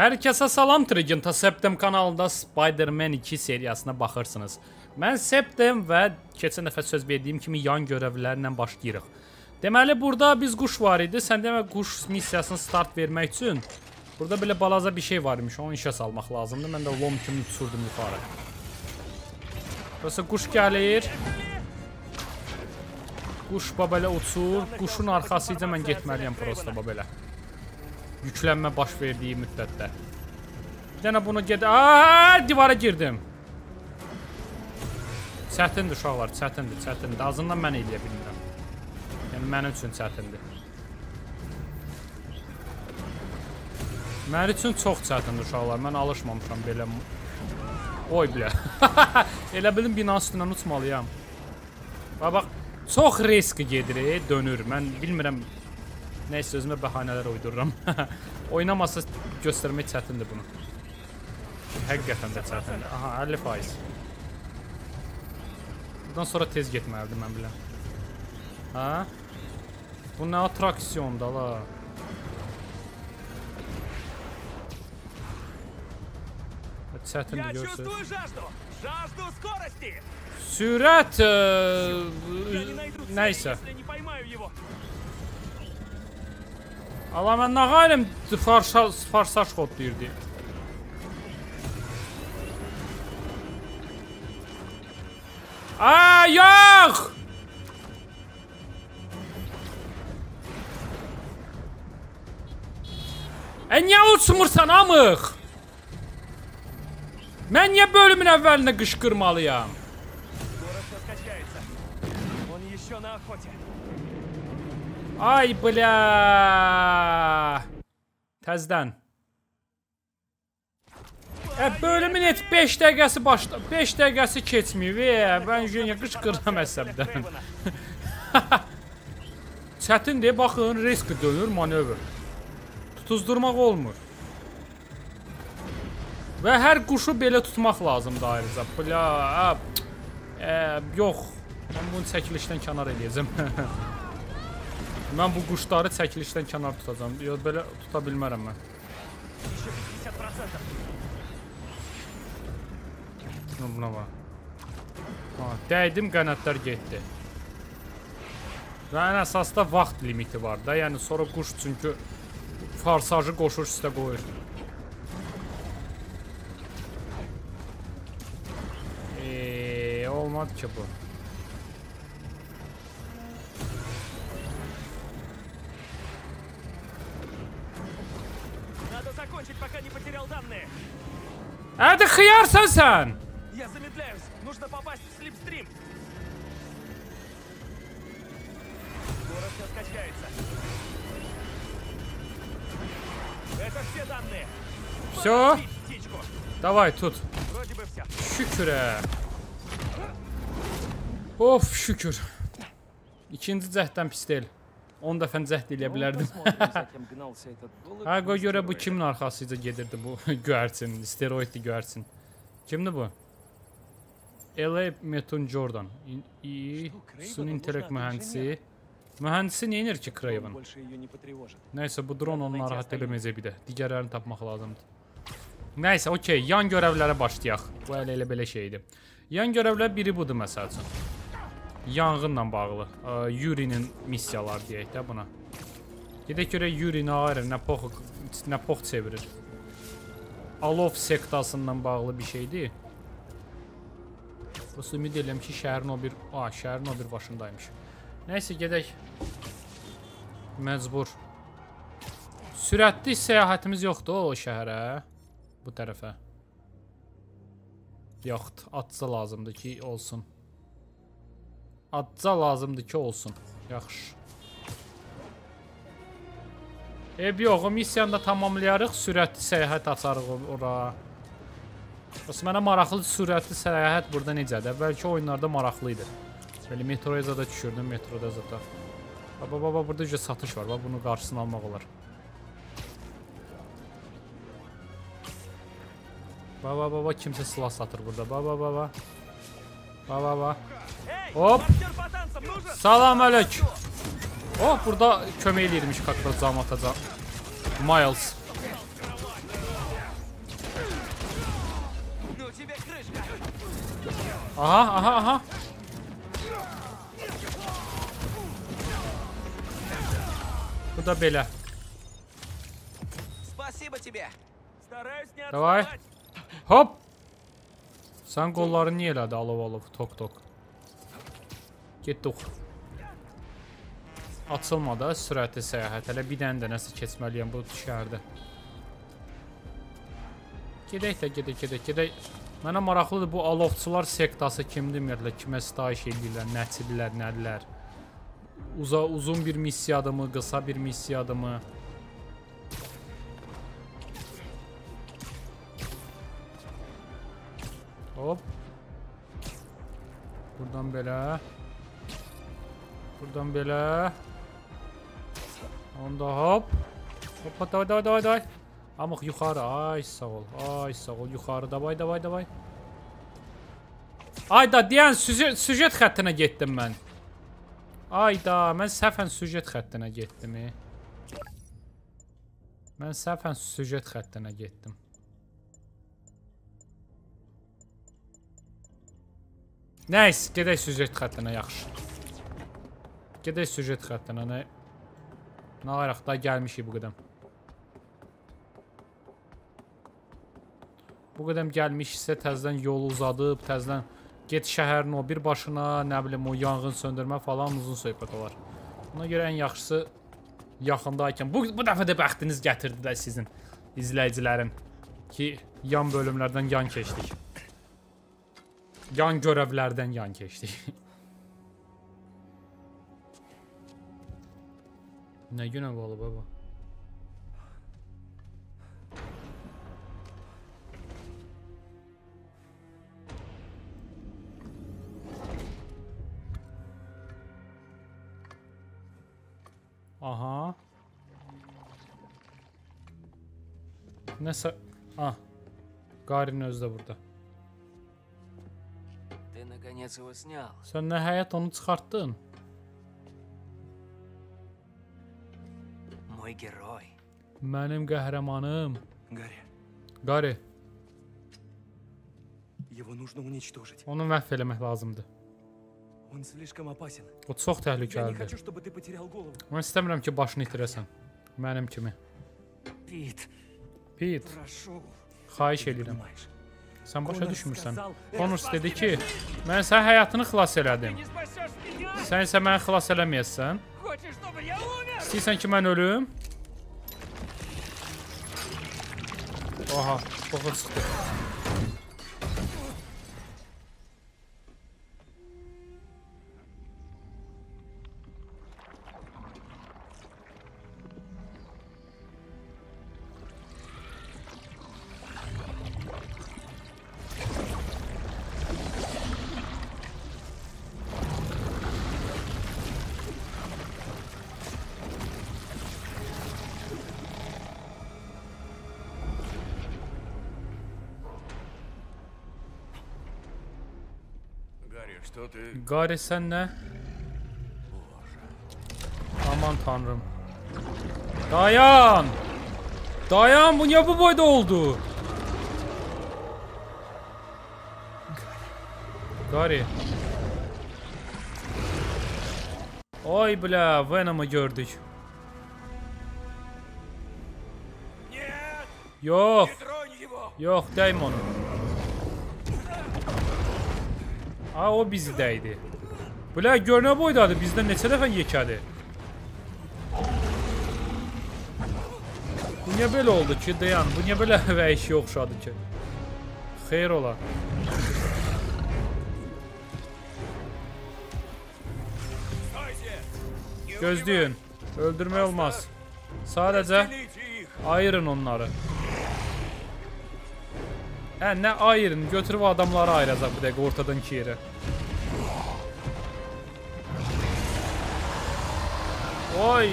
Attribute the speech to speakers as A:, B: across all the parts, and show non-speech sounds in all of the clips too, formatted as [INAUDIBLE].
A: Hər kəsə salam Trigenta Septem kanalında Spider-Man 2 seriyasına baxırsınız. Mən Septem və keçən dəfə söz verdiyim kimi yan görevlərlə başlayırıq. Deməli burada biz quş var idi. Sən demə quş missiyasını start vermək üçün burada belə balaca bir şey var imiş. Onu işə salmaq lazımdır. Mən də lom kimi uçurdum yuxarı. Burası quş gəlir. Quş babelə uçur. Quşun arxasıca mən getməliyəm prosta babelə. Yüklənmə baş verdiyi müddətdə. Bir dənə bunu ged... Aa, divara girdim. Çətindir uşaqlar, çətindir, çətindir. Azından mən eləyə bilmirəm. Yəni mənim üçün çətindir. Mənim üçün çox çətindir uşaqlar. Mən alışmamışam belə. Oy bilə. [LAUGHS] Elə bilim binanın üstündən uçmalıyam. Bax bax, çox risk gedir, e, dönür. Mən bilmirəm Nəysə özümə bəhanələr uydururam. [LAUGHS] Oynamasa göstərmək çətindir bunu. Həqiqətən də çətindir. Aha, 50%. Bundan sonra tez getməlidir mən biləm. Hə? Bu nə atraksiyonda la? Çətindir
B: görürsüz.
A: Sürət...
B: Э,
A: Nəysə. Allah mən nə qalım farsa farsaj kod deyirdi. Aa, yox! E niyə uçmursan amıq? Mən niyə bölümün əvvəlində qışqırmalıyam? Ay, bля! Təzdən. Ə, bölümün heç 5 dəqiqəsi başla... 5 dəqiqəsi keçməyib, e, mən yenə qışqırıram əsəbdən. [LAUGHS] Çətindir, baxın, risk dönür manövr. Tutuzdurmaq olmur. Və hər quşu belə tutmaq lazımdır ayrıca. Bla, ə, e, ə, e, yox. Mən bunu çəkilişdən kənar eləyəcəm. [LAUGHS] Mən bu quşları çəkilişdən kənar tutacam. Yox, belə tuta bilmərəm mən. Buna bax. Ha, dəydim, qanadlar getdi. Və ən əsasda vaxt limiti var da. Yəni, sonra quş çünki farsajı qoşur üstə qoyur. Eee, olmadı ki bu. хыяр сенсен?
B: Я замедляюсь. Нужно попасть в слепстрим. Скорость откачается. Это все данные. Все.
A: Давай тут.
B: Вроде бы все.
A: Şükür. Of şükür. İkinci cəhddən pis deyil. 10 dəfən zəhd eləyə bilərdim. hə, qoy görə bu kimin arxasıca gedirdi bu [LAUGHS] göyərçin, steroidli göyərçin. Kimdir bu? L.A. Metun Jordan. İyi, sun intellekt mühəndisi. Mühəndisi neyinir ki Craven? Nəysə, bu dron onu narahat eləməyəcək bir də. Digərlərini tapmaq lazımdır. Nəysə, okey, yan görevlərə başlayaq. Bu hələ elə belə şeydir. Yan görevlər biri budur məsəl üçün. Yanğınla bağlı. Ə, Yurinin missiyaları deyək də buna. Gedək görək Yuri ayırır, nə pox nə pox çevirir. Alov sektasından bağlı bir şeydir. Prosta ümid edirəm ki, şəhərin o bir, a, şəhərin o bir başındaymış. Nəysə gedək. Məcbur. Sürətli səyahətimiz yoxdur o şəhərə. Bu tərəfə. Yoxdur. Atsa lazımdır ki, olsun. Atsa lazımdır ki, olsun. Yaxşı. Eb yox, o missiyanı da tamamlayarıq, sürətli səyahət açarıq ora. Bəs mənə maraqlı sürətli səyahət burada necədir? Bəlkə oyunlarda maraqlı idi. Belə metroya zada düşürdüm, metroda zada. Baba baba burada ücə satış var. Bax bunu qarşısını almaq olar. Baba baba kimsə silah satır burada. Baba baba. Baba baba.
B: Hop.
A: Salam alek. Oh burada kömək eləyirmiş kakla zam atacaq. Miles. Aha aha aha. Bu da belə.
B: Davay.
A: Hop. Sən qolları niyə elədi alov alov tok tok. Getdik. Açılmadı sürətli səyahət. Hələ bir dənə də nəsə keçməliyəm bu şəhərdə. Gedək də gedək gedək gedək. Mənə maraqlıdır bu alovçular sektası kimdir ümumiyyətlə kimə sitayiş edirlər, nəçidirlər, nədirlər. Uza uzun bir missiyadımı, qısa bir missiyadımı? Hop. Buradan belə. Buradan belə. Onda hop. Hoppa davay davay davay davay. Amıq yuxarı. Ay sağ ol. Ay sağ ol. Yuxarı davay davay davay. Ayda deyən süjet, xəttinə getdim mən. Ayda mən səhvən süjet xəttinə getdim. e. Mən səhvən süjet xəttinə getdim. Nəysə, gedək süjet xəttinə yaxşı. Gedək süjet xəttinə. Nə Nə araq da gəlmişik bu qədəm. Bu qədəm gəlmişsə təzədən yol uzadıb, təzədən get şəhərin o bir başına, nə bilim o yanğın söndürmə falan uzun söhbət olar. Ona görə ən yaxşısı yaxındaykən bu bu dəfə də bəxtiniz gətirdi də sizin izləyicilərin ki, yan bölümlərdən yan keçdik. Yan görevlərdən yan keçdik. [LAUGHS] Na Juna bolo, baba. Aha. Ne sa... Ah. Garin Öz de burada. Sen nihayet onu çıkarttın.
C: Мой герой.
A: Mənim qəhrəmanım.
B: Гарри,
A: Qari,
B: его нужно уничтожить.
A: onu məhv eləmək lazımdır.
B: Он слишком опасен.
A: O çox
B: Я не
A: təhlükəlidir.
B: хочу, чтобы ты потерял голову.
A: Mən istəmirəm ki, başını itirəsən. Mənim kimi.
B: Пит,
A: Pit,
B: прошу.
A: xahiş
B: Ты не
A: edirəm.
B: понимаешь.
A: Sən başa
B: Connor
A: düşmürsən.
B: сказал,
A: Connors
B: «Я
A: dedi
B: спас
A: ki,
B: тебя».
A: mən sənin həyatını xilas elədim.
B: Не спасешь меня?
A: Sən isə məni xilas eləməyəsən.
B: Хочешь, чтобы я умер?
A: İstəyirsən ki, mən ölüm? Aha, boğa çıxdı.
B: to do.
A: Qari sən nə? Aman tanrım. Dayan! Dayan, bu niyə bu boyda oldu? Qari. Oy blə, Venom'ı gördük. Yox. Yox, dəymə onu. Ha o bizdə idi. Bula gör nə boydadır. Bizdə neçə dəfə yekədir. Bu niyə belə oldu ki, dayan. Bu niyə belə [LAUGHS] vəhşiyə oxşadı ki? Xeyr ola. Gözləyin. Öldürmək olmaz. Sadəcə ayırın onları. Hə, nə ayırın? Götürüb adamları ayıracaq bu dəqiqə ortadan iki yerə. Oy.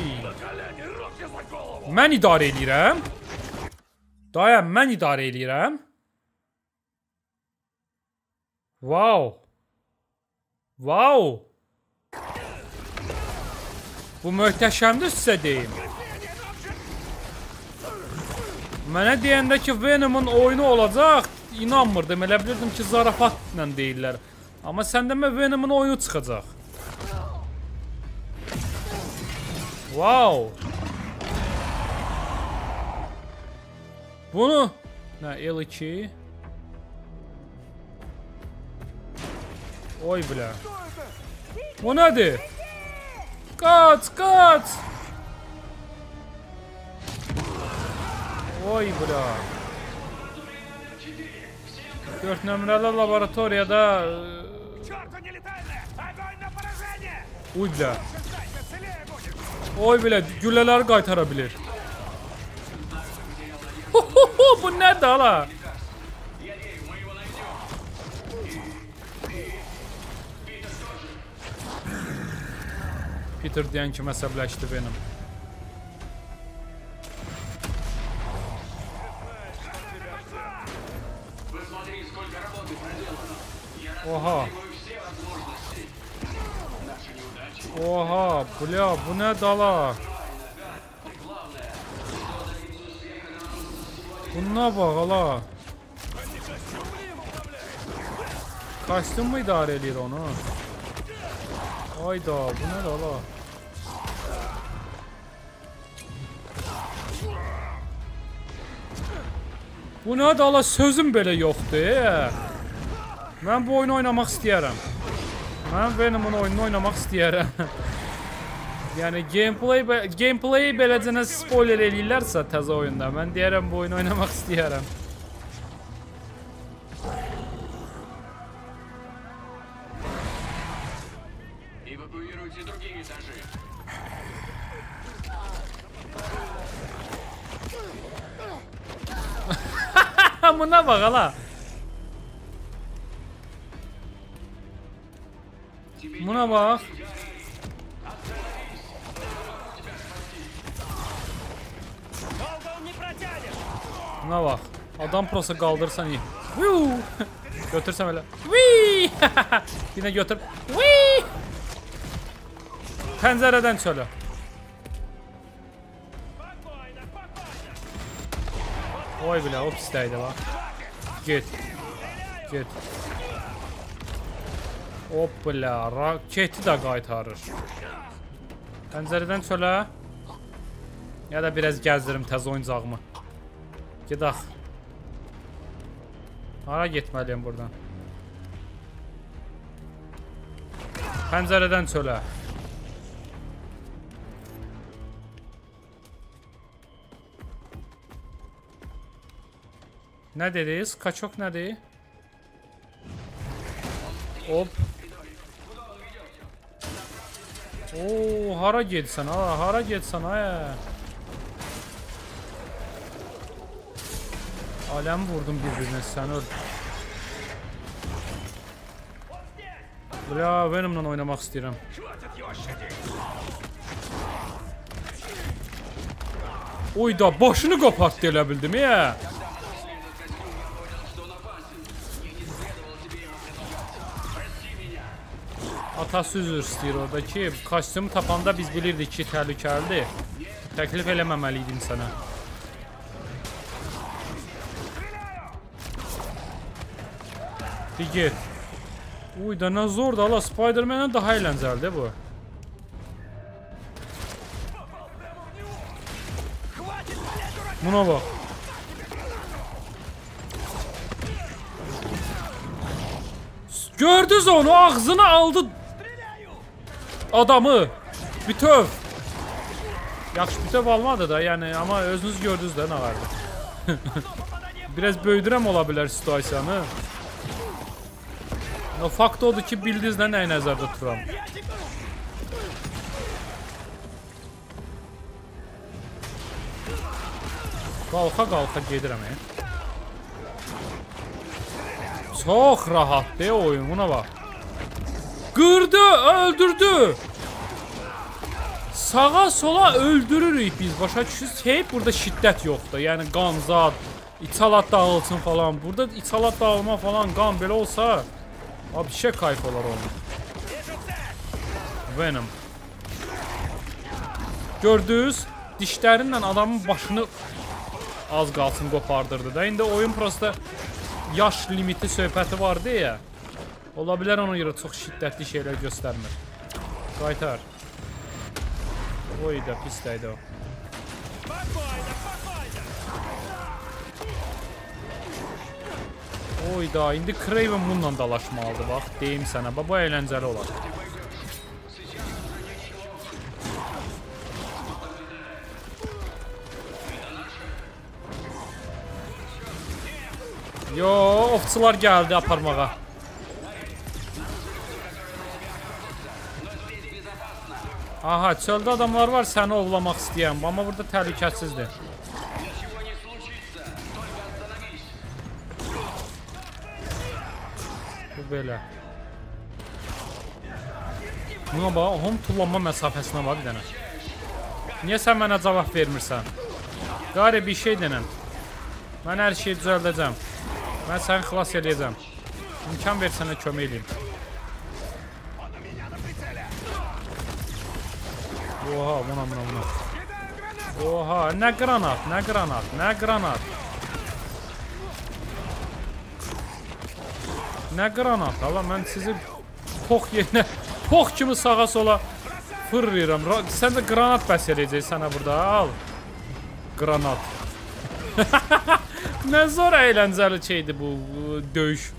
A: Mən idarə eləyirəm. Daya, mən idarə eləyirəm. Wow. Wow. Bu möhtəşəmdir sizə deyim. Mənə deyəndə ki, Venom'un oyunu olacaq, inanmırdım. Elə bilirdim ki, zarafatla deyirlər. Amma səndə mə Venom'un oyunu çıxacaq. Wow. Bunu на LHA. Ой, бля. Он надо. Кац, кац. Ой, bla. Dört numaralı laboratoriyada... Uy
B: bla.
A: Oy belə güllələri qaytara bilir. Ho, ho, ho, bu nədir hala? Peter deyən kimi əsəbləşdi benim. Oha. Oha, bля, bu nə dala? Buna bax ala. Kostyum mu idarə eləyir onu? Ayda, bu nə dala? Bu nə dala sözüm belə yoxdur. e. Mən bu oyunu oynamaq istəyərəm. Ben Venom'un oyununu oynamaq istəyərəm. [LAUGHS] yəni gameplay gameplay beləcənə spoiler eləyirlərsə təzə oyunda mən deyərəm bu oyunu oynamaq istəyərəm. [LAUGHS] Buna bak hala. Buna bax. Buna bax. Adam prosa qaldırsan iyi. Götürsəm elə. Yenə götür. Pəncərədən çölə. Oy bilə, o pisdəydi bax. Get. Get. Hop bilə, raketi də qaytarır. Pəncərədən çölə. Ya da biraz gəzdirim təzə oyuncağımı. Gedək. Hara getməliyəm buradan? Pəncərədən çölə. Nə dediniz? Kaçok nədir? Hop. Oo harac etsen ha harac etsen ha. Alem vurdum birbirine sen öl. Buraya Venom'la
B: oynamak istiyorum.
A: Oy da başını koparttı elə bildim ya. Atası üzr istəyir orada ki, kostyumu tapanda biz bilirdik ki, təhlükəlidir. Təklif eləməməli idim sənə. Bir get. Uy da nə zor da la Spider-Man-dən daha əyləncəlidir bu. Buna bax. Gördünüz onu ağzına aldı adamı. Bütöv. Yaxşı bütöv almadı da yəni amma özünüz gördünüz də nə vardı. [LAUGHS] Biraz böyüdürəm ola bilər situasiyanı. O fakt odur ki bildiniz də nəyi nəzərdə tuturam. Qalxa qalxa gedirəm. e. Çox rahatdır oyun, buna bax. Qırdı, öldürdü. Sağa sola öldürürük biz. Başa düşürsüz? Heç burada şiddət yoxdur. Yəni qan zad, içalat dağılsın falan. Burada içalat dağılma falan, qan belə olsa, abi şey kayf olar onun. Venom. Gördünüz? Dişlərinlə adamın başını az qalsın qopardırdı da. İndi oyun prosta yaş limiti söhbəti vardı ya. Ola bilər ona görə çox şiddətli şeylər göstərmir. Qaytar. Oy da pis dəydi o. Oy da, indi Craven bununla dalaşmalıdır, bax, deyim sənə, bax, bu əyləncəli olar. Yo, ofçular gəldi aparmağa. Aha, çöldə adamlar var səni ovlamaq istəyən, amma burada təhlükəsizdir. Bu belə. Buna bax, home tullanma məsafəsinə var bir dənə. Niyə sən mənə cavab vermirsən? Qari, bir şey denən. Mən hər şeyi düzəldəcəm. Mən səni xilas edəcəm. İmkan versənə kömək edeyim. Oha, buna buna buna. Oha, nə qranat, nə qranat, nə qranat. Nə qranat? Hala mən sizi pox yerinə, pox kimi sağa sola fırlayıram. Ra- Sən də qranat bəs eləyəcəksən sənə burada. Al. Qranat. [LAUGHS] nə zor əyləncəli şeydir bu, bu döyüş.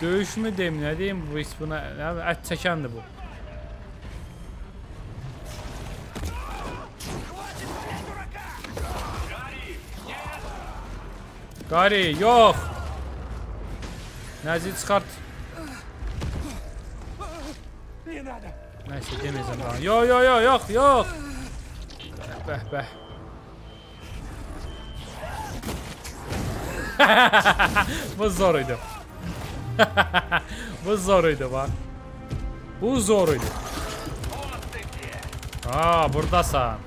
A: Döyüşmü deyim, nə deyim bu buna ət çəkəndir bu. Qari, yox. Nəzi çıxart.
B: Не надо!
A: Nəysə deməyəcəm daha. Yo, yo, yo, yox, yox. Bəh, bəh, bəh. Bu zor idi. Bu zor idi bak. Bu zor idi. Aa, buradasan.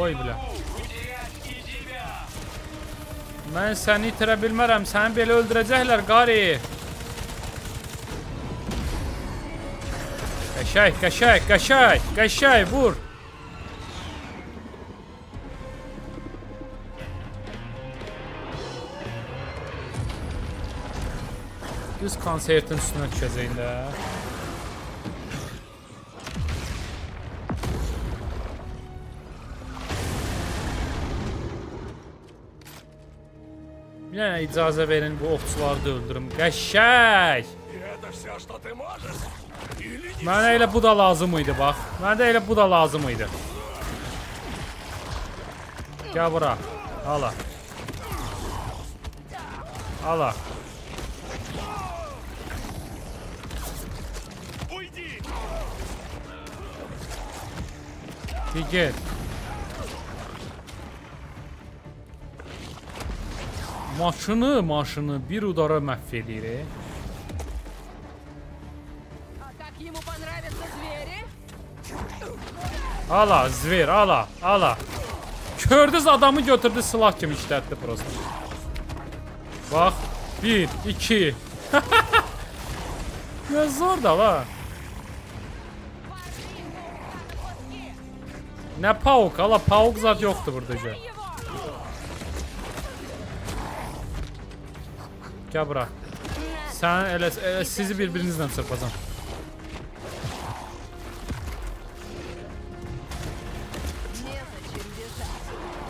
A: Oy bilə. Mən səni itirə bilmərəm. Səni belə öldürəcəklər, qari. Qəşək, qəşək, qəşək, qəşək, vur. Düz konsertin üstünə düşəcəyində. də. Bir dənə icazə verin bu ovçuları da öldürüm. Qəşəy.
B: И это все, что ты можешь? Или не
A: Mənə elə bu da lazım idi bax. Mənə elə bu da lazım idi. Gəl bura. Ala. Ala.
B: уйди!
A: Bir Maşını, maşını bir udara məhv eləyir. Ala, zver, ala, ala. Kördüz adamı götürdü silah kimi işlətdi prosta. Bax, bir, iki. [LAUGHS] ya zor da la. Nə pauk, ala pauk zat yoxdur buradaca. Gəl bura. Sən elə, elə sizi bir-birinizlə çırpacam.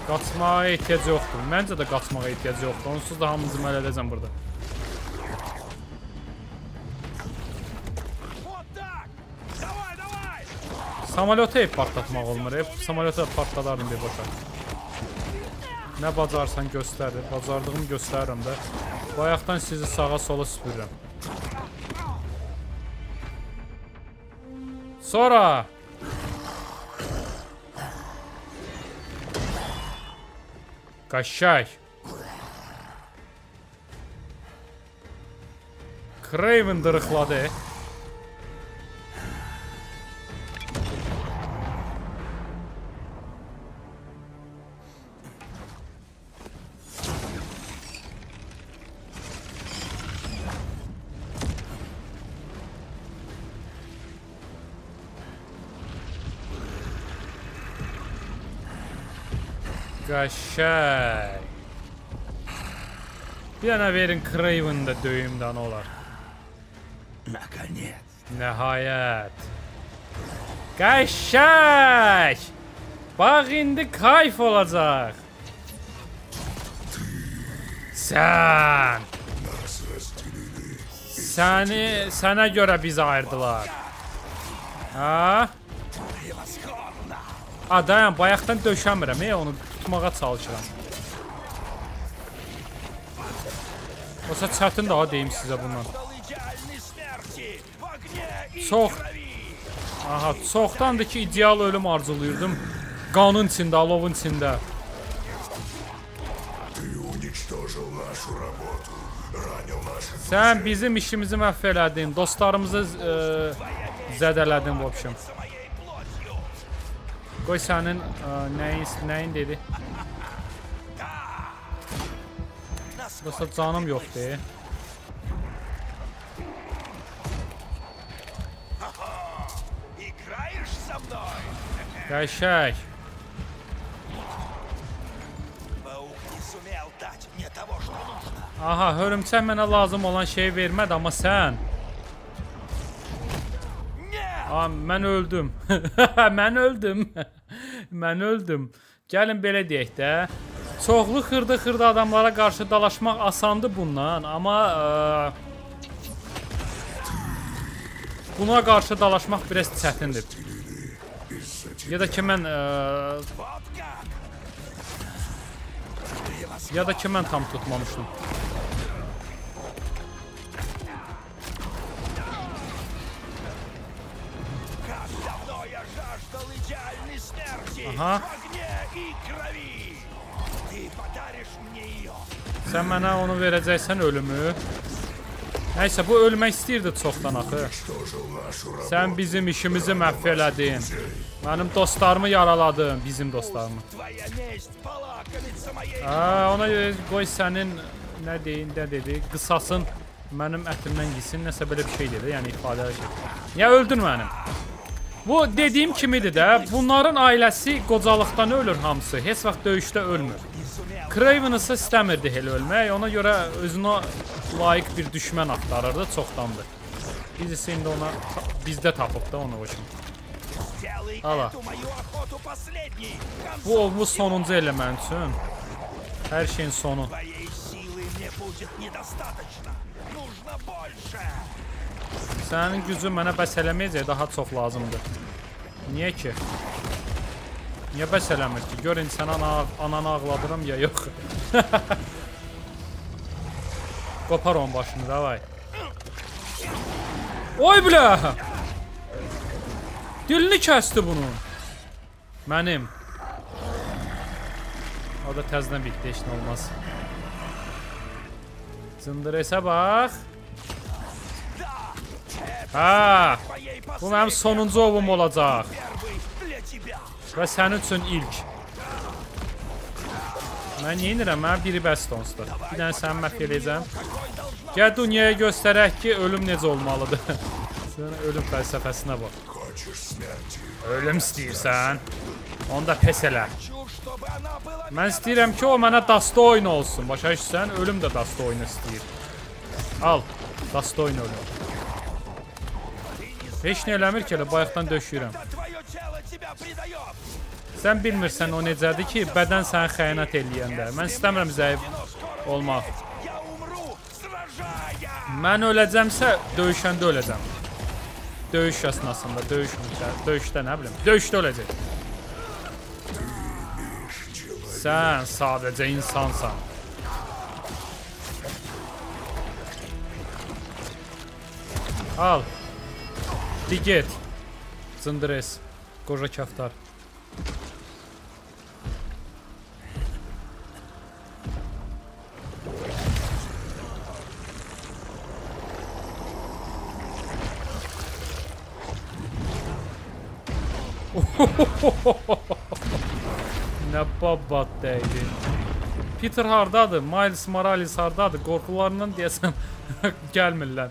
A: Qaçmağa ehtiyac yoxdur. Məncə də qaçmağa ehtiyac yoxdur. Onsuz da hamınızı
B: məl edəcəm burada.
A: Samolyota ev partlatmaq olmur. Ev samolyota partladardım bir boşa. Nə bacarsan göstərir. Bacardığımı göstərirəm də. Bayaqdan sizi sağa sola süpürürəm. Sonra Qaşay. Craven dırıqladı. Qəşəng. Bir dənə verin Craven də döyümdən olar.
B: Наконец.
A: Nəhayət. Qəşəng. Bax indi kayf olacaq. Sən. Səni sənə görə bizi ayırdılar. Ha? A, dayan, bayaqdan döşəmirəm, ey, onu çıxmağa çalışıram. Olsa çətin daha deyim sizə bundan. Çox Aha, çoxdandır ki ideal ölüm arzulayırdım. Qanın içində, alovun içində. Sən bizim işimizi məhv elədin, dostlarımızı ə, zədələdin,
B: vəbşəm.
A: Qoy sənin nəyin, nəyin dedi. Dostlar canım yoxdur.
B: Qəşək.
A: Aha, hörümçək mənə lazım olan şeyi vermədi, amma sən... Aa, mən öldüm. [LAUGHS] mən öldüm. [LAUGHS] mən öldüm. Gəlin belə deyək də. Çoxlu xırda-xırda adamlara qarşı dalaşmaq asandır bundan, amma ə, buna qarşı dalaşmaq biraz çətindir. Ya da ki mən ə, ya da ki mən tam tutmamışdım.
B: ее!
A: Sən mənə onu verəcəksən ölümü. Nəysə bu ölmək istəyirdi çoxdan axı. Sən bizim işimizi məhv elədin. Mənim dostlarımı yaraladın, bizim dostlarımı.
B: Твоя месть полакомится моей
A: Ha, ona görə qoy sənin nə deyin, nə dedi, qısasın mənim ətimdən gitsin, nəsə belə bir şey dedi, yəni ifadə şey. Ya öldür mənim. Bu dediyim kimidir də, bunların ailəsi qocalıqdan ölür hamısı. Heç vaxt döyüşdə ölmür. Craven isə istəmirdi elə ölmək, ona görə özünə layiq bir düşmən axtarırdı çoxdandır. Biz isə indi ona bizdə tapıb da onu hoşum.
B: Сделай
A: Ала.
B: эту мою охоту последней!
A: Bu bu sonuncu element üçün. Hər şeyin sonu.
B: Твоей силы мне будет недостаточно! Нужно больше!
A: Sənin gücün mənə bəs eləməyəcək, daha çox lazımdır. Niyə ki? Niyə bəs eləmir ki? Gör indi sən ana, ananı ağladıram ya yox. [LAUGHS] Qopar onun başını, davay. Oy bilə! Dilini kəsdi bunun. Mənim. O da təzdən bitdi, heç nə olmaz. Zındırəsə bax.
B: Hə,
A: bu mənim sonuncu ovum olacaq. Və sənin üçün ilk. Mən yenirəm, mən biri bəs donsdur. Bir dənə səni məhv eləyəcəm. Gəl dünyaya göstərək ki, ölüm necə olmalıdır. [LAUGHS] Sən ölüm fəlsəfəsinə bax. Ölüm istəyirsən, onda pes elə. Mən istəyirəm ki, o mənə dastoyun olsun. Başa düşsən, ölüm də dastoyun istəyir. Al, dastoyun ölüm. Heç nə eləmir ki, elə bayaqdan döşüyürəm. Sən bilmirsən o necədir ki, bədən sənə xəyanət eləyəndə. Mən istəmirəm zəif olmaq. Mən öləcəmsə, döyüşəndə öləcəm. Döyüş əsnasında, döyüş döyüşdə nə bilim, döyüşdə öləcək. Sən sadəcə insansan. Al. Di get. Zındıres. Qoca kaftar. Nə babat dəydi. Peter hardadır? Miles Morales hardadır? Qorxularından deyəsəm gəlmirlər.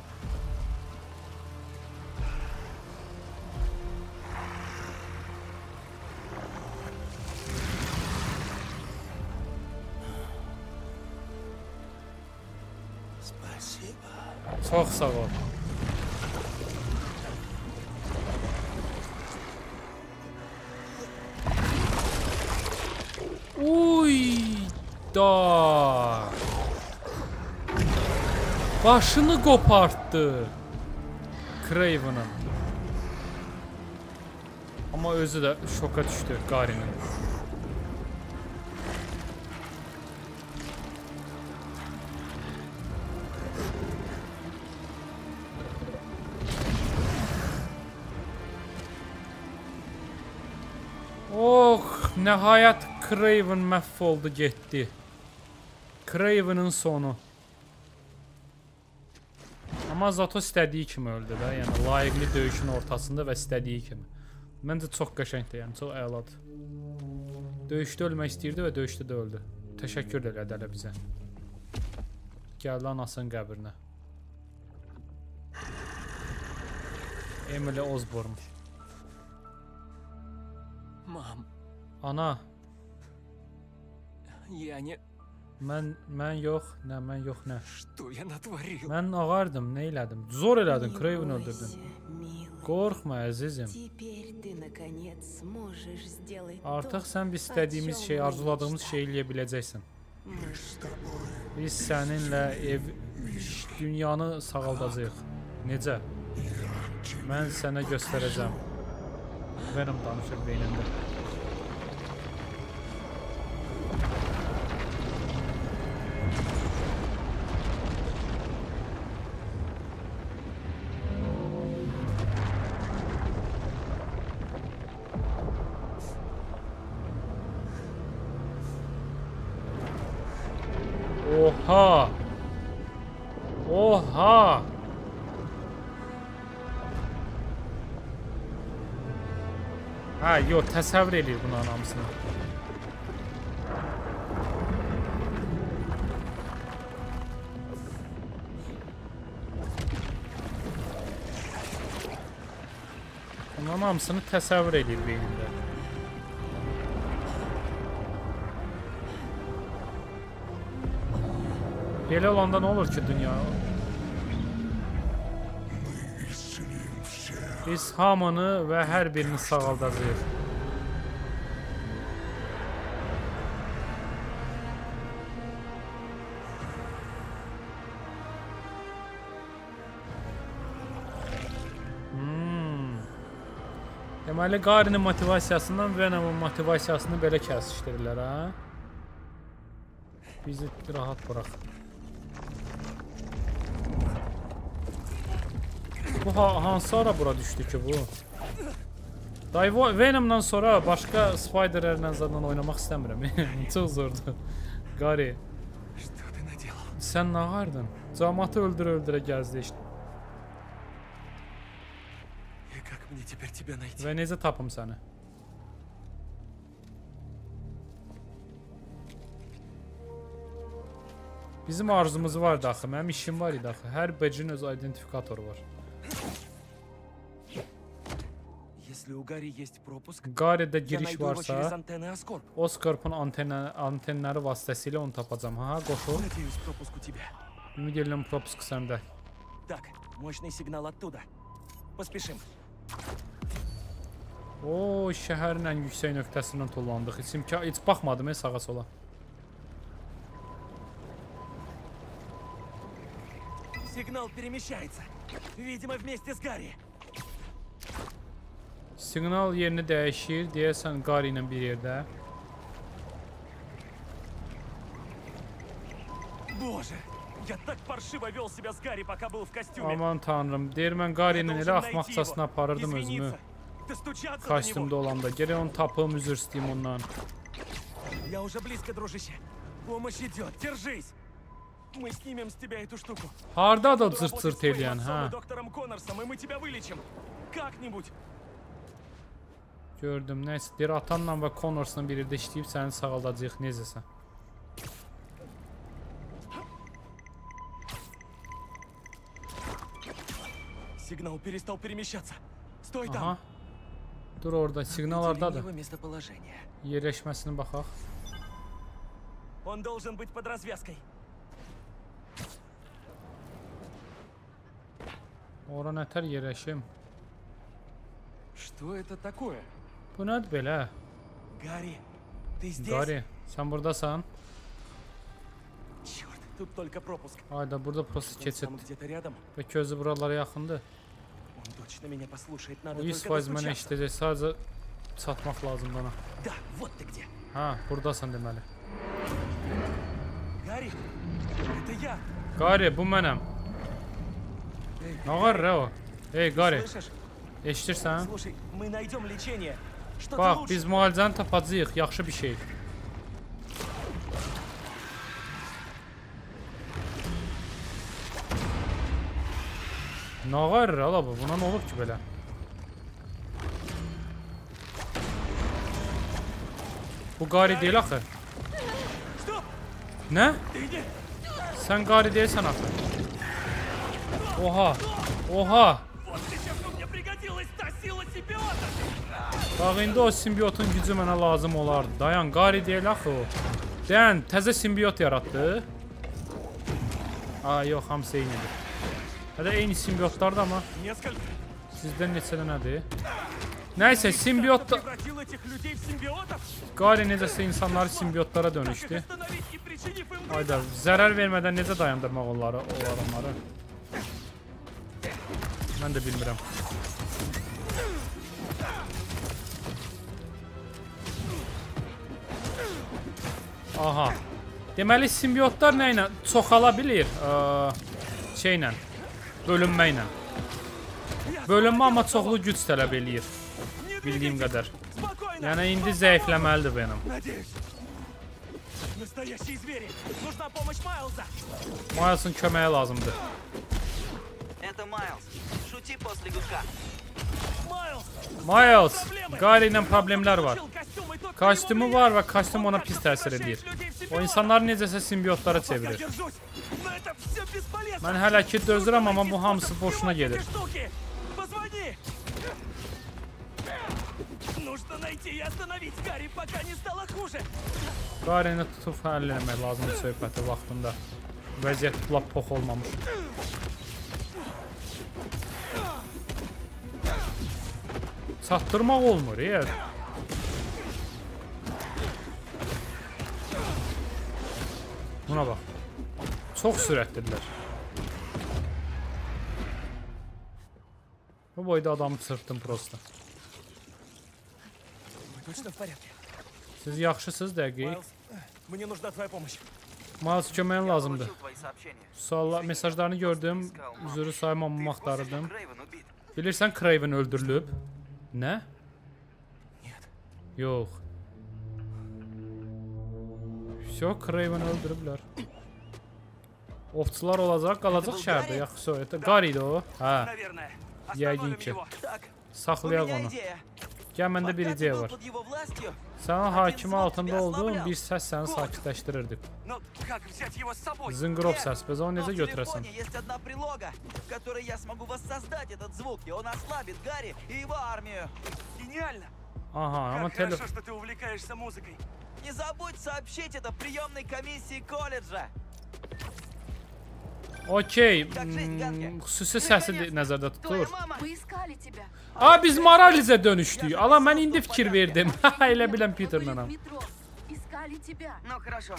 A: Başını qopartdı. Craven'ın. Amma özü də şoka düşdü Qarinin. Oh, nəhayət Craven məhv oldu, getdi. Craven'ın sonu. Amma Zato istədiyi kimi öldü də, yəni layiqli döyüşün ortasında və istədiyi kimi. Məncə çox qəşəngdir, yəni çox əladır. Döyüşdə ölmək istəyirdi və döyüşdə də öldü. Təşəkkür də elədi hələ bizə. Gəldi anasının qəbrinə. Emily Osborne.
C: Мам,
A: Ana,
C: я не...
A: mən mən yox, nə mən yox, nə.
C: Что я натворил?
A: Mən ağardım, nə elədim? Zor elədin, Craven öldürdün.
D: милый.
A: Qorxma əzizim.
D: Теперь ты наконец сможешь сделать
A: Artıq
D: то,
A: sən biz istədiyimiz
D: о
A: şey,
D: чем мы
A: arzuladığımız
D: мечтали.
A: şeyi eləyə biləcəksən.
D: Мы
A: Biz səninlə ev ş- dünyanı sağaldacağıq. Necə? Mən sənə göstərəcəm. Venom danışır beynində. Oha! Ha, yox, təsəvvür eləyir bunların hamısını. Bunların hamısını təsəvvür eləyir beynində. Belə olanda nə olur ki dünya? Biz hamını və hər birini sağaldacağıq. Hmm. Deməli, Qarinin motivasiyasından Venomun motivasiyasını belə kəsişdirirlər, ha? Bizi rahat burax. Bu ha hansı ara bura düşdü ki bu? Dive Venom'dan sonra başqa Spider-Herlə zaten oynamaq istəmirəm. [LAUGHS] Çox zordur. Qari. Sən nə hardın? Cəmatı öldürə-öldürə gəzdi işte. Və necə tapım səni? Bizim arzumuz var daxı, mənim işim var idi axı. Hər becin öz identifikatoru var.
C: Если у Гарри есть пропуск,
A: Qaridə
C: я
A: giriş
C: найду его через
A: varsa,
C: антенны Аскорб.
A: Oscorp'un antenə, antenləri vasitəsilə onu tapacam. Ha, qoşul.
C: Надеюсь, пропуск у тебя.
A: Ümid edirəm propusku səndə.
C: Так, мощный сигнал оттуда. Поспешим.
A: O şəhərin ən yüksək nöqtəsindən tullandıq. Heç imkan heç baxmadım e sağa sola.
C: Сигнал перемещается. Видимо, вместе с Гарри.
A: Siqnal yerini dəyişir, deyəsən qar ilə bir yerdə.
C: Боже, я так паршиво вел себя с Гарри, пока был в костюме.
A: Aman tanrım, deyir mən qar ilə elə
C: Должен найти
A: axmaqcasına
C: его,
A: aparırdım özümü.
C: извиниться, достучаться до
A: Kostyumda
C: него.
A: olanda. Gərək onu tapım, üzr istəyim ondan.
C: Я уже близко, дружище. Помощь идет, держись. Мы снимем с тебя эту штуку. Арда
A: да
C: цирциртелиан, ha.
A: Doktorum
C: Connors'ом, и мы тебя вылечим. Как-нибудь.
A: Gördüm. Neyse, bir atanla və Connors'la birləşdirib səni sağaldacağıq necəsə.
C: Сигнал перестал перемещаться. Стой
A: Aha. там. Dur orada, siqnal hardadır? Yerləşməsinə baxaq.
C: Он должен быть под развязкой.
A: Ora nətər yerləşim?
C: Что это такое?
A: Bu nədir belə?
C: Гарри, ты здесь?
A: Qari, sən burdasan?
C: Черт, тут только пропуск.
A: Ayda burada prosta
C: Он
A: keçid.
C: сам где-то rядом.
A: Və gözü buralara yaxındır.
C: Он точно меня послушает. Надо
A: O 100%
C: только
A: mənə
C: достучаться.
A: işləyəcək. Sadəcə çatmaq lazımdır ona.
C: Да, вот ты где.
A: Hə, burdasan deməli.
C: Гарри, это я.
A: Qari, bu mənəm. Ağar Rəo. Ey, Qari.
C: Eşitirsən?
A: Bax, biz müalicəni tapacağıq. Yaxşı bir şey. Nağar, ala bu. Buna nə olub ki belə? Bu qari deyil axı. Nə? Sən qari deyilsən axı. Oha! Oha! Bax, indi o simbiotun gücü mənə lazım olardı. Dayan, qari deyil axı o. Dən, təzə simbiot yaratdı. Aa, yox, hamısı eynidir. Hədə eyni simbiotlardır, amma sizdən neçə dənədir? Nəysə, simbiot da... Qari necəsə insanları simbiotlara dönüşdü. Hayda, zərər vermədən necə dayandırmaq onları, o adamları? Mən də bilmirəm. Aha. Deməli simbiotlar nə ilə çoxala bilir? Şeylə. Bölünmə ilə. Bölünmə amma çoxlu güc tələb eləyir. Bildiyim qədər. Yəni indi zəifləməlidir benim. Miles'ın köməyi lazımdır
E: Это Майлз. Шути после гудка.
C: Майлз!
A: Miles,
C: Проблемы!
A: Qari ilə problemlər var.
C: Получил костюм, и тот, кто
A: Kostyumu
C: его
A: var
C: влияет.
A: və kostyum ona
C: Он
A: pis
C: просто
A: təsir edir.
C: превращает людей в
A: O
C: симбиотов.
A: insanları necəsə simbiotlara
C: Пока
A: çevirir.
C: держусь, но это все бесполезно.
A: Mən hələ ki dözürəm, amma
C: Найти
A: bu hamısı
C: способ
A: boşuna
C: сбивать
A: gedir.
C: эти штуки. Позвони! Нужно найти и остановить Гарри, пока не стало хуже.
A: Qarini tutub həll eləmək lazımdır söhbəti vaxtında. Vəziyyət lap pox olmamış. Çatdırmaq olmur, ya. Buna bax. Çox sürətlidirlər. Bu boyda adamı çırpdım prosta.
C: Мы точно в порядке?
A: Siz yaxşısınız dəqiq.
C: Майлз, мне нужна твоя помощь.
A: Miles köməyin
E: Я
A: lazımdır.
E: получил твои сообщения.
A: Suallar, mesajlarını gördüm. Üzürü saymamamı
E: Ты в курсе,
A: axtarırdım.
E: что Крейвен убит?
A: Bilirsən Craven öldürülüb? Nə?
C: Нет.
A: Yox. Всё, Craven öldürüblər. Ovçular olacaq, qalacaq
E: был
A: şəhərdə.
E: Gary?
A: Yaxşı, это Gary idi o. Hə,
C: Наверное.
A: yəqin
C: Остановим
A: ki.
C: его.
E: Так, у
A: Saxlayaq
E: меня
A: onu.
E: идея.
A: Gəl məndə bir
E: Пока ты
A: ideya
E: был
A: var. Sənin
E: hakim
A: altında olduğun bir səs səni sakitləşdirirdi. Zınqrov səs, bəs onu necə götürəsən? Aha, amma telefon...
E: Не забудь сообщить это приемной комиссии колледжа.
A: Окей, xüsusi səsi nəzərdə
F: tutur.
A: tutulur.
F: мама. Мы искали тебя.
A: A biz Moralizə dönüşdük. Ala mən indi fikir verdim. Elə bilən Peterlə.
F: в метро. Искали тебя.
E: Ну хорошо.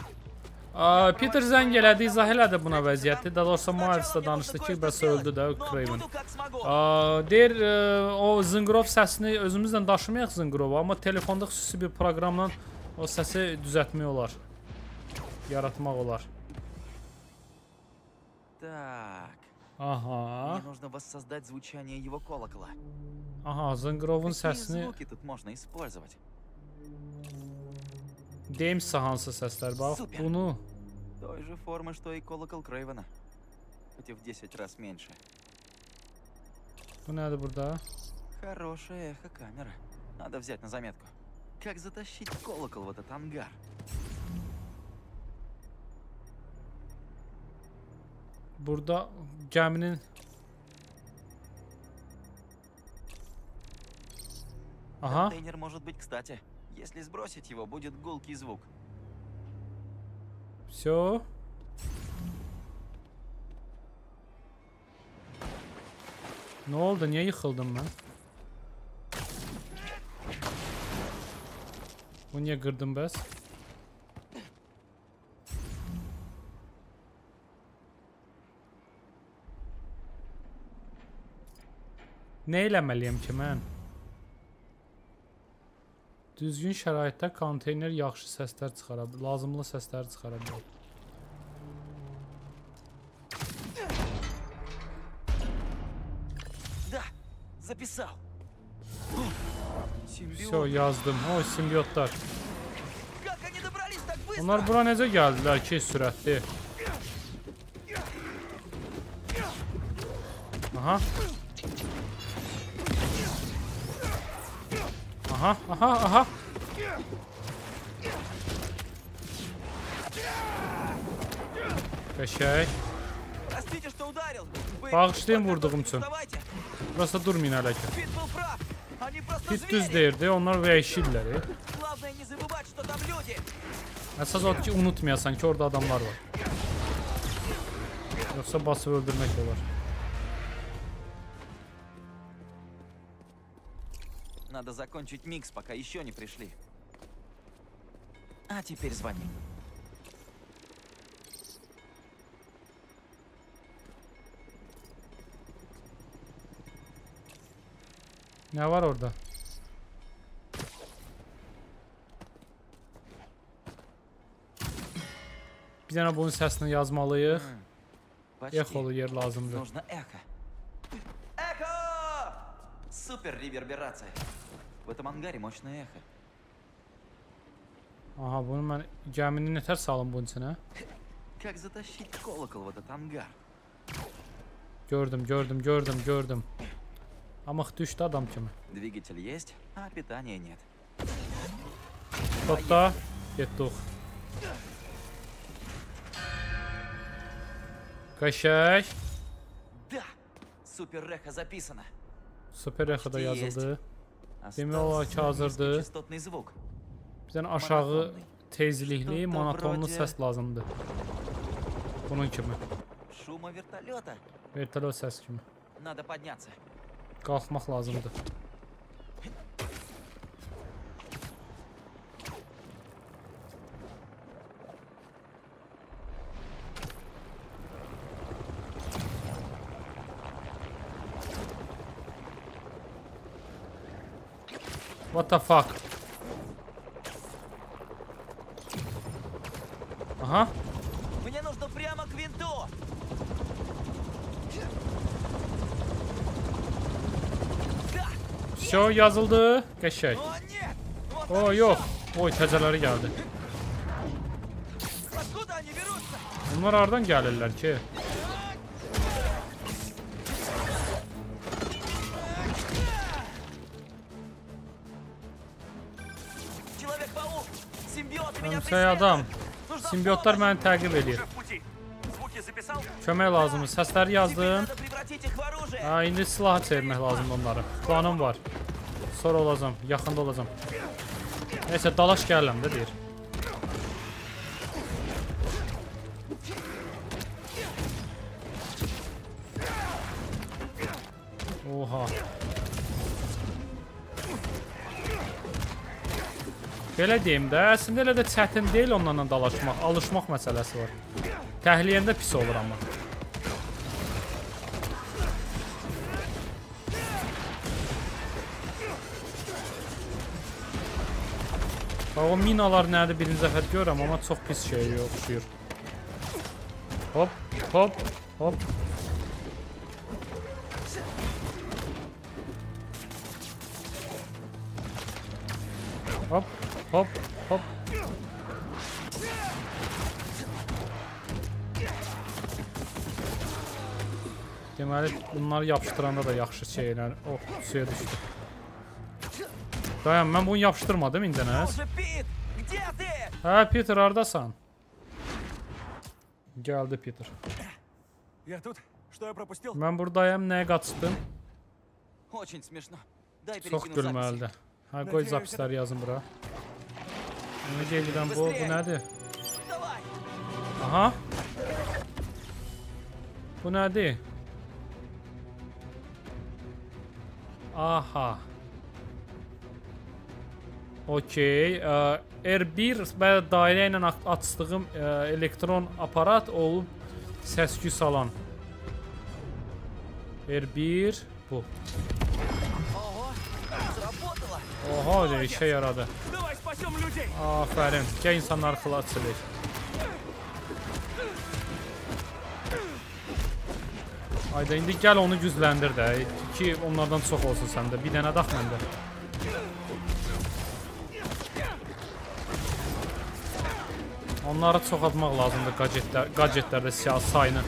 A: Aa, Peter zəng elədi, izah elədi buna vəziyyəti. Daha doğrusu
E: Сначала
A: Miles da
E: мне
A: danışdı
E: нужно
A: ki,
E: кое-что
A: bəs
E: сделать,
A: öldü də
E: но
A: Craven.
E: буду как смогу.
A: Aa, deyir e, o zınqrov səsini özümüzlə daşımayaq zınqrovu, amma telefonda xüsusi bir proqramla o səsi düzəltmək olar. Yaratmaq olar.
E: Так,
A: Aha.
E: мне нужно воссоздать звучание его колокола.
A: Aha, zınqrovun
E: Какие
A: səsini
E: звуки тут можно использовать?
A: deyim sizə hansı səslər bax.
E: Super.
A: Bunu
E: Той же формы, что и колокол Крейвена. Хоть и в 10 раз меньше.
A: bu nədir burada?
E: Хорошая эхо-камера. Надо взять на заметку. Как затащить колокол в этот ангар?
A: Burada gəminin Aha.
E: Контейнер может быть кстати. Если сбросить его, будет гулкий звук.
A: Все. Ne oldu? Niye yıkıldım ben? Bu niye kırdım bəs? Nə eləməliyəm ki mən? Düzgün şəraitdə konteyner yaxşı səslər çıxara bilər, lazımlı səslər çıxara bilər.
E: Да, записал. Симбиот.
A: Все, yazdım. O simbiotlar.
E: Как они добрались так быстро?
A: Onlar bura necə gəldilər ki, sürətli? Aha. Aha aha aha.
E: Kaçay.
A: Bağışlayın vurduğum
E: için.
A: Burası durmayın hala ki. Pit düz değildi. Onlar vəhşidirlər. E. Əsas odur ki unutmayasan ki orada adamlar var. Yoxsa basıb öldürmək olar.
E: Надо закончить микс, пока еще не пришли. А теперь звони.
A: Nə var orada? Bir dənə bunun səsini yazmalıyıq.
E: Почти.
A: Ex yer lazımdır.
E: Нужно эхо. Эхо! Супер реверберация. В этом ангаре мощное эхо.
A: Aha, bunu mən gəmini nətər salım bunun içinə?
E: Как затащить колокол в этот ангар?
A: Gördüm, gördüm, gördüm, gördüm. Amıq düşdü adam kimi.
E: Двигатель есть, а питания нет.
A: Totda getdik. Qəşəng.
E: Да! Супер эхо записано.
A: Super Echo-da
E: Почти есть.
A: Demək olar ki, hazırdır. Bizdən aşağı tezlikli, monotonlu səs lazımdır. Bunun kimi. Vertolyot səs kimi. Qalxmaq lazımdır. What the fuck? Aha.
E: Мне нужно прямо к винту. Да!
A: Все yazıldı. Qəşəng.
E: О, нет! Вот
A: O
E: там
A: yox.
E: ещё!
A: Oy təzələri gəldi.
E: Откуда они берутся?
A: Bunlar hardan gəlirlər ki? Şey adam, simbiotlar məni təqib edir. Kömək lazımdır. Səsləri yazdım. Hə, indi silah çevirmək lazımdır onları. Planım var. Sonra olacam, yaxında olacam. Neysə, dalaş gəlirəm də deyir. Belə deyim də, əslində elə də çətin deyil onlarla dalaşmaq, alışmaq məsələsi var. Təhliyəndə pis olur amma. Bax o minalar nədir birinci dəfə görürəm, amma çox pis şeyə oxşuyur. Hop, hop, hop. Hop hop. Deməli bunları yapışdıranda da yaxşı şeylər. Oh, suya düşdü. Dayan, mən bunu yapışdırmadım
E: indənəz.
A: Hə, Peter, hardasan? Gəldi Peter. Mən buradayam, nəyə qaçdım? Çox gülməlidir. Hə, qoy zapisləri yazın bura. Müceyli ben bu, bu
E: nerede?
A: Aha. Bu nerede? Aha. Okey. R1 və dairə ilə açdığım e, elektron aparat olub səs-küy salan. R1 bu. Oho, işə yaradı. Afərin. Gəl insanları xilas edək. Ayda indi gəl onu gücləndir də ki onlardan çox olsun səndə. Bir dənə dax məndə. Onları çoxaltmaq lazımdır gadgetlər, gadgetlərdə siyasi sayını.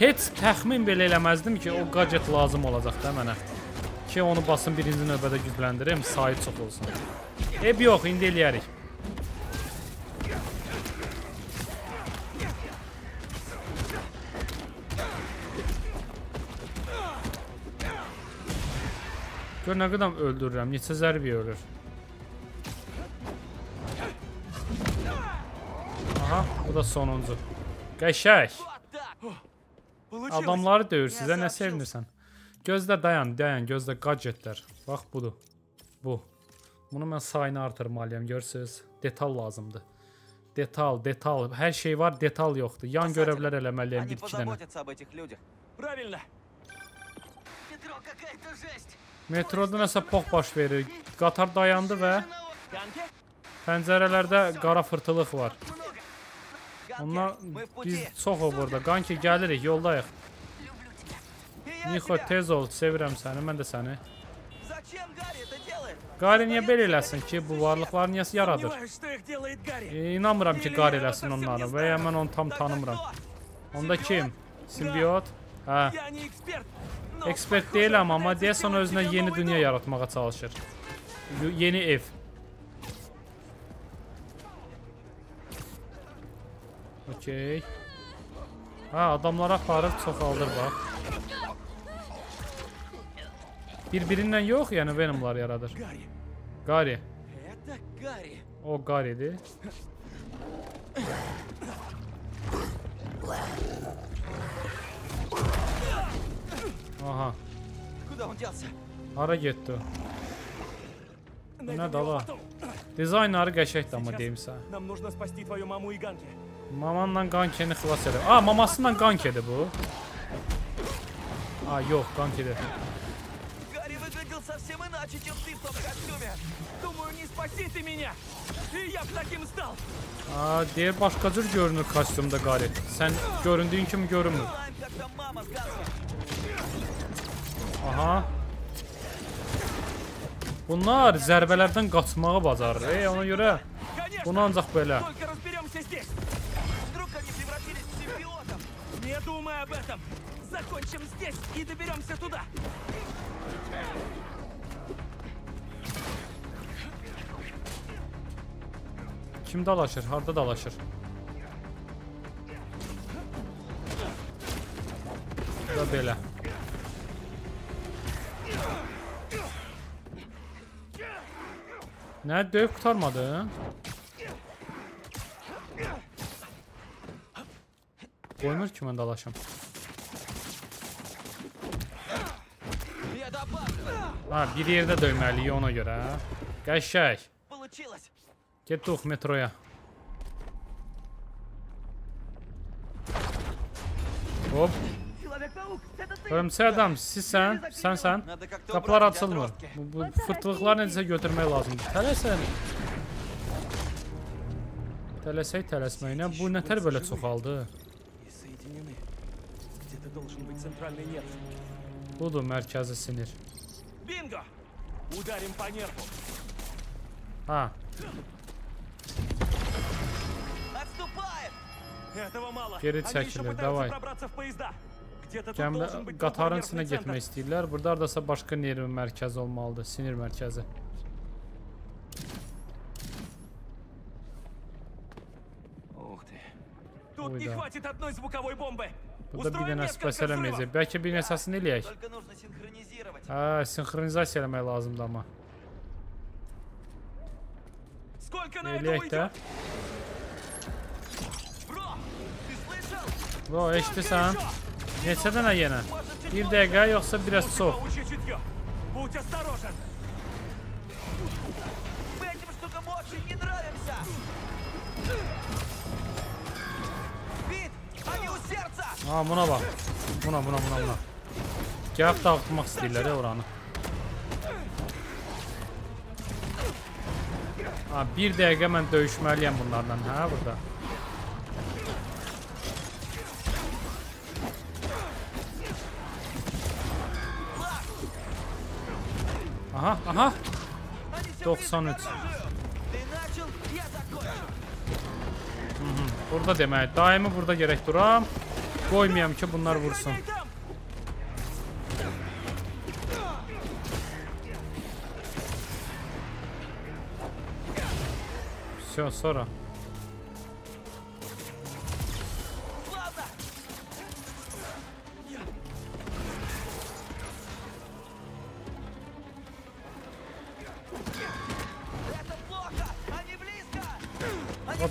A: Heç təxmin belə eləməzdim ki, o gadget lazım olacaq da mənə. ki onu basın birinci növbədə gücləndirim, sayı çox olsun. Eb yox, indi eləyərik. Gör nə qədər öldürürəm, neçə zərbiyə ölür. Aha, bu da sonuncu.
C: Qəşək. [GASPS]
A: Adamları döyür sizə, nə sevinirsən? Gözlə dayan, dayan, gözlə gadgetlər. Bax budur. Bu. Bunu mən sayını artırmalıyam, görürsüz? Detal lazımdır. Detal, detal, hər şey var, detal yoxdur. Yan görevlər eləməliyəm
E: Они
A: 1-2 dənə.
E: позаботятся об этих людях.
C: Правильно!
E: Петро, какая-то жесть!
A: Metroda nəsə pox baş verir. Qatar dayandı və
C: Ганки?
A: pəncərələrdə qara fırtılıq var.
E: Ганки,
A: Onlar
E: мы в
A: biz
E: пути!
A: çoxuq burada. Qanki gəlirik, yoldayıq.
E: Niko,
A: tez ol, sevirəm səni, mən də səni. Qari niyə belə eləsin ki, bu varlıqları niyə yaradır? E, inanmıram ki, Qari eləsin onları və ya mən onu tam tanımıram. Onda kim? Simbiot? Hə. Ekspert deyiləm, amma deyəsən özünə yeni dünya yaratmağa çalışır. Y yeni ev. Okey. Hə, adamlara aparıb çoxaldır bax. Birbirindən yox, yəni Venomlar yaradır. Qari. O Qaridir. Aha. Hara getdi o?
C: Bu
A: nə dala? Dizaynları qəşəkdir amma deyim sənə. Mamanla Qankeni xilas edir. A, mamasından Qankedi bu. A, yox,
E: Qankedi. Qankedi. иначе, чем ты в том костюме.
C: Думаю, не спаси ты меня. И я б таким стал.
A: A, deyir başqa cür görünür kostyumda Qari. Sən göründüyün kimi görünmür.
E: Знаем, как там мама с Ганки.
A: Aha. Bunlar zərbələrdən qaçmağı bacarır. Ey, ona görə
C: Конечно.
A: bunu ancaq belə.
C: Только разберемся здесь.
E: Вдруг они превратились в симбиотов?
C: Не думай об этом. Закончим здесь и доберемся туда.
A: Kim dalaşır? Harda dalaşır? Da belə. Nə döyüb qutarmadı? Qoymur ki mən dalaşım. Ha, bir yerdə döyməliyik ona görə. Qəşəng.
E: Получилось.
A: Getdik metroya. Hop.
C: Человек-паук, это ты.
A: Hörümçək adam, sizsən, sənsən.
E: Надо как-то
A: Qapılar
E: убрать эти
A: açılmır.
E: отростки.
A: Bu, bu fırtılıqlar necəsə götürmək lazımdır. Tələsən. Tələsək tələsməyinə. Bu nətər belə çoxaldı?
C: И соединены. Где-то должен быть центральный нерв.
A: Budur mərkəzi sinir.
C: Бинго! Ударим по нерву.
A: Ha,
E: наступает!
C: Этого мало.
A: Geri
C: давай.
A: Gəmdə qatarın içinə getmək istəyirlər. Burada hardasa başqa nerv mərkəzi olmalıdır, sinir mərkəzi.
C: Тут не хватит одной звуковой бомбы.
A: Burada bir dənə spas eləməyəcək. Bəlkə bir nəsəsini eləyək. Hə, sinxronizasiya eləmək lazımdır amma. Eləyək də. Lo,
C: eşitirsən?
A: Neçə dənə yenə? 1 dəqiqə yoxsa biraz çox? Ha buna bak. Buna buna buna buna. Gap dağıtmak istiyorlar ya oranı. Ha bir dakika ben dövüşmeliyim bunlardan ha burada. Aha aha. 93. Burada demək, daimi burada gərək duram. Qoymayam ki, bunlar vursun. Все, 40.
E: Şey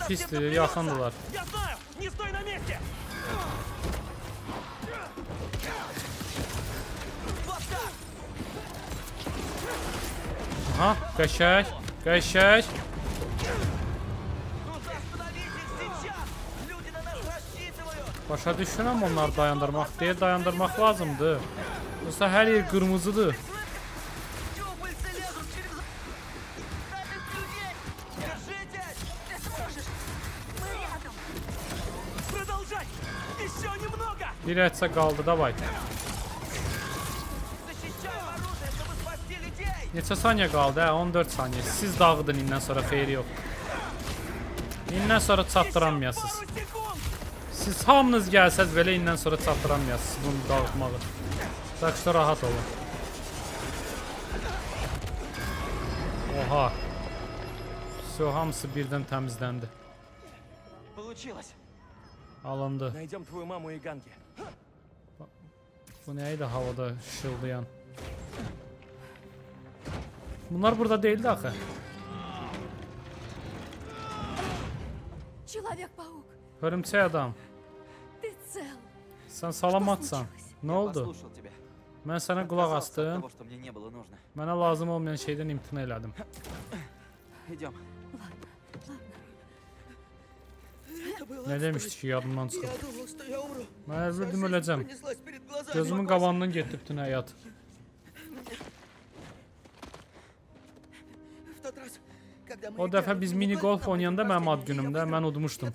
A: Pis
E: dedi,
A: yaxındılar. Aha,
E: qəşək, qəşək.
A: Başa düşürəm onlar dayandırmaq. Deyil, dayandırmaq lazımdır. Yoxsa hər yer qırmızıdır.
C: немного!
A: Bir ətsə qaldı, davay.
E: Защищаем оружие, чтобы спасти людей!
A: Neçə saniyə qaldı? Hə, 14 saniyə. Siz dağıdın indən sonra xeyri yox. İndən sonra çatdıramayasınız.
C: Пару секунд!
A: Siz hamınız gəlsəz belə indən sonra çatdıramayasınız bunu dağıtmağı. Tak что rahat olun. Oha. Все, hamısı birdən təmizləndi.
E: Получилось!
A: Alındı.
C: Найдем твою маму и Ганги.
A: Bu neydi havada şıldayan? Bunlar burada değildi
F: akı.
A: Hörümçey adam. Sen salamatsan.
E: Ne
A: oldu? Mən sənə qulaq astım. Mənə lazım olmayan şeydən imtina elədim. Ne demişdik ya bundan çıxıb. Mən əzildim öləcəm. Gözümün qabanından getibdin həyat. O dəfə biz mini golf oynayanda mənim ad günümdə mən udmuşdum.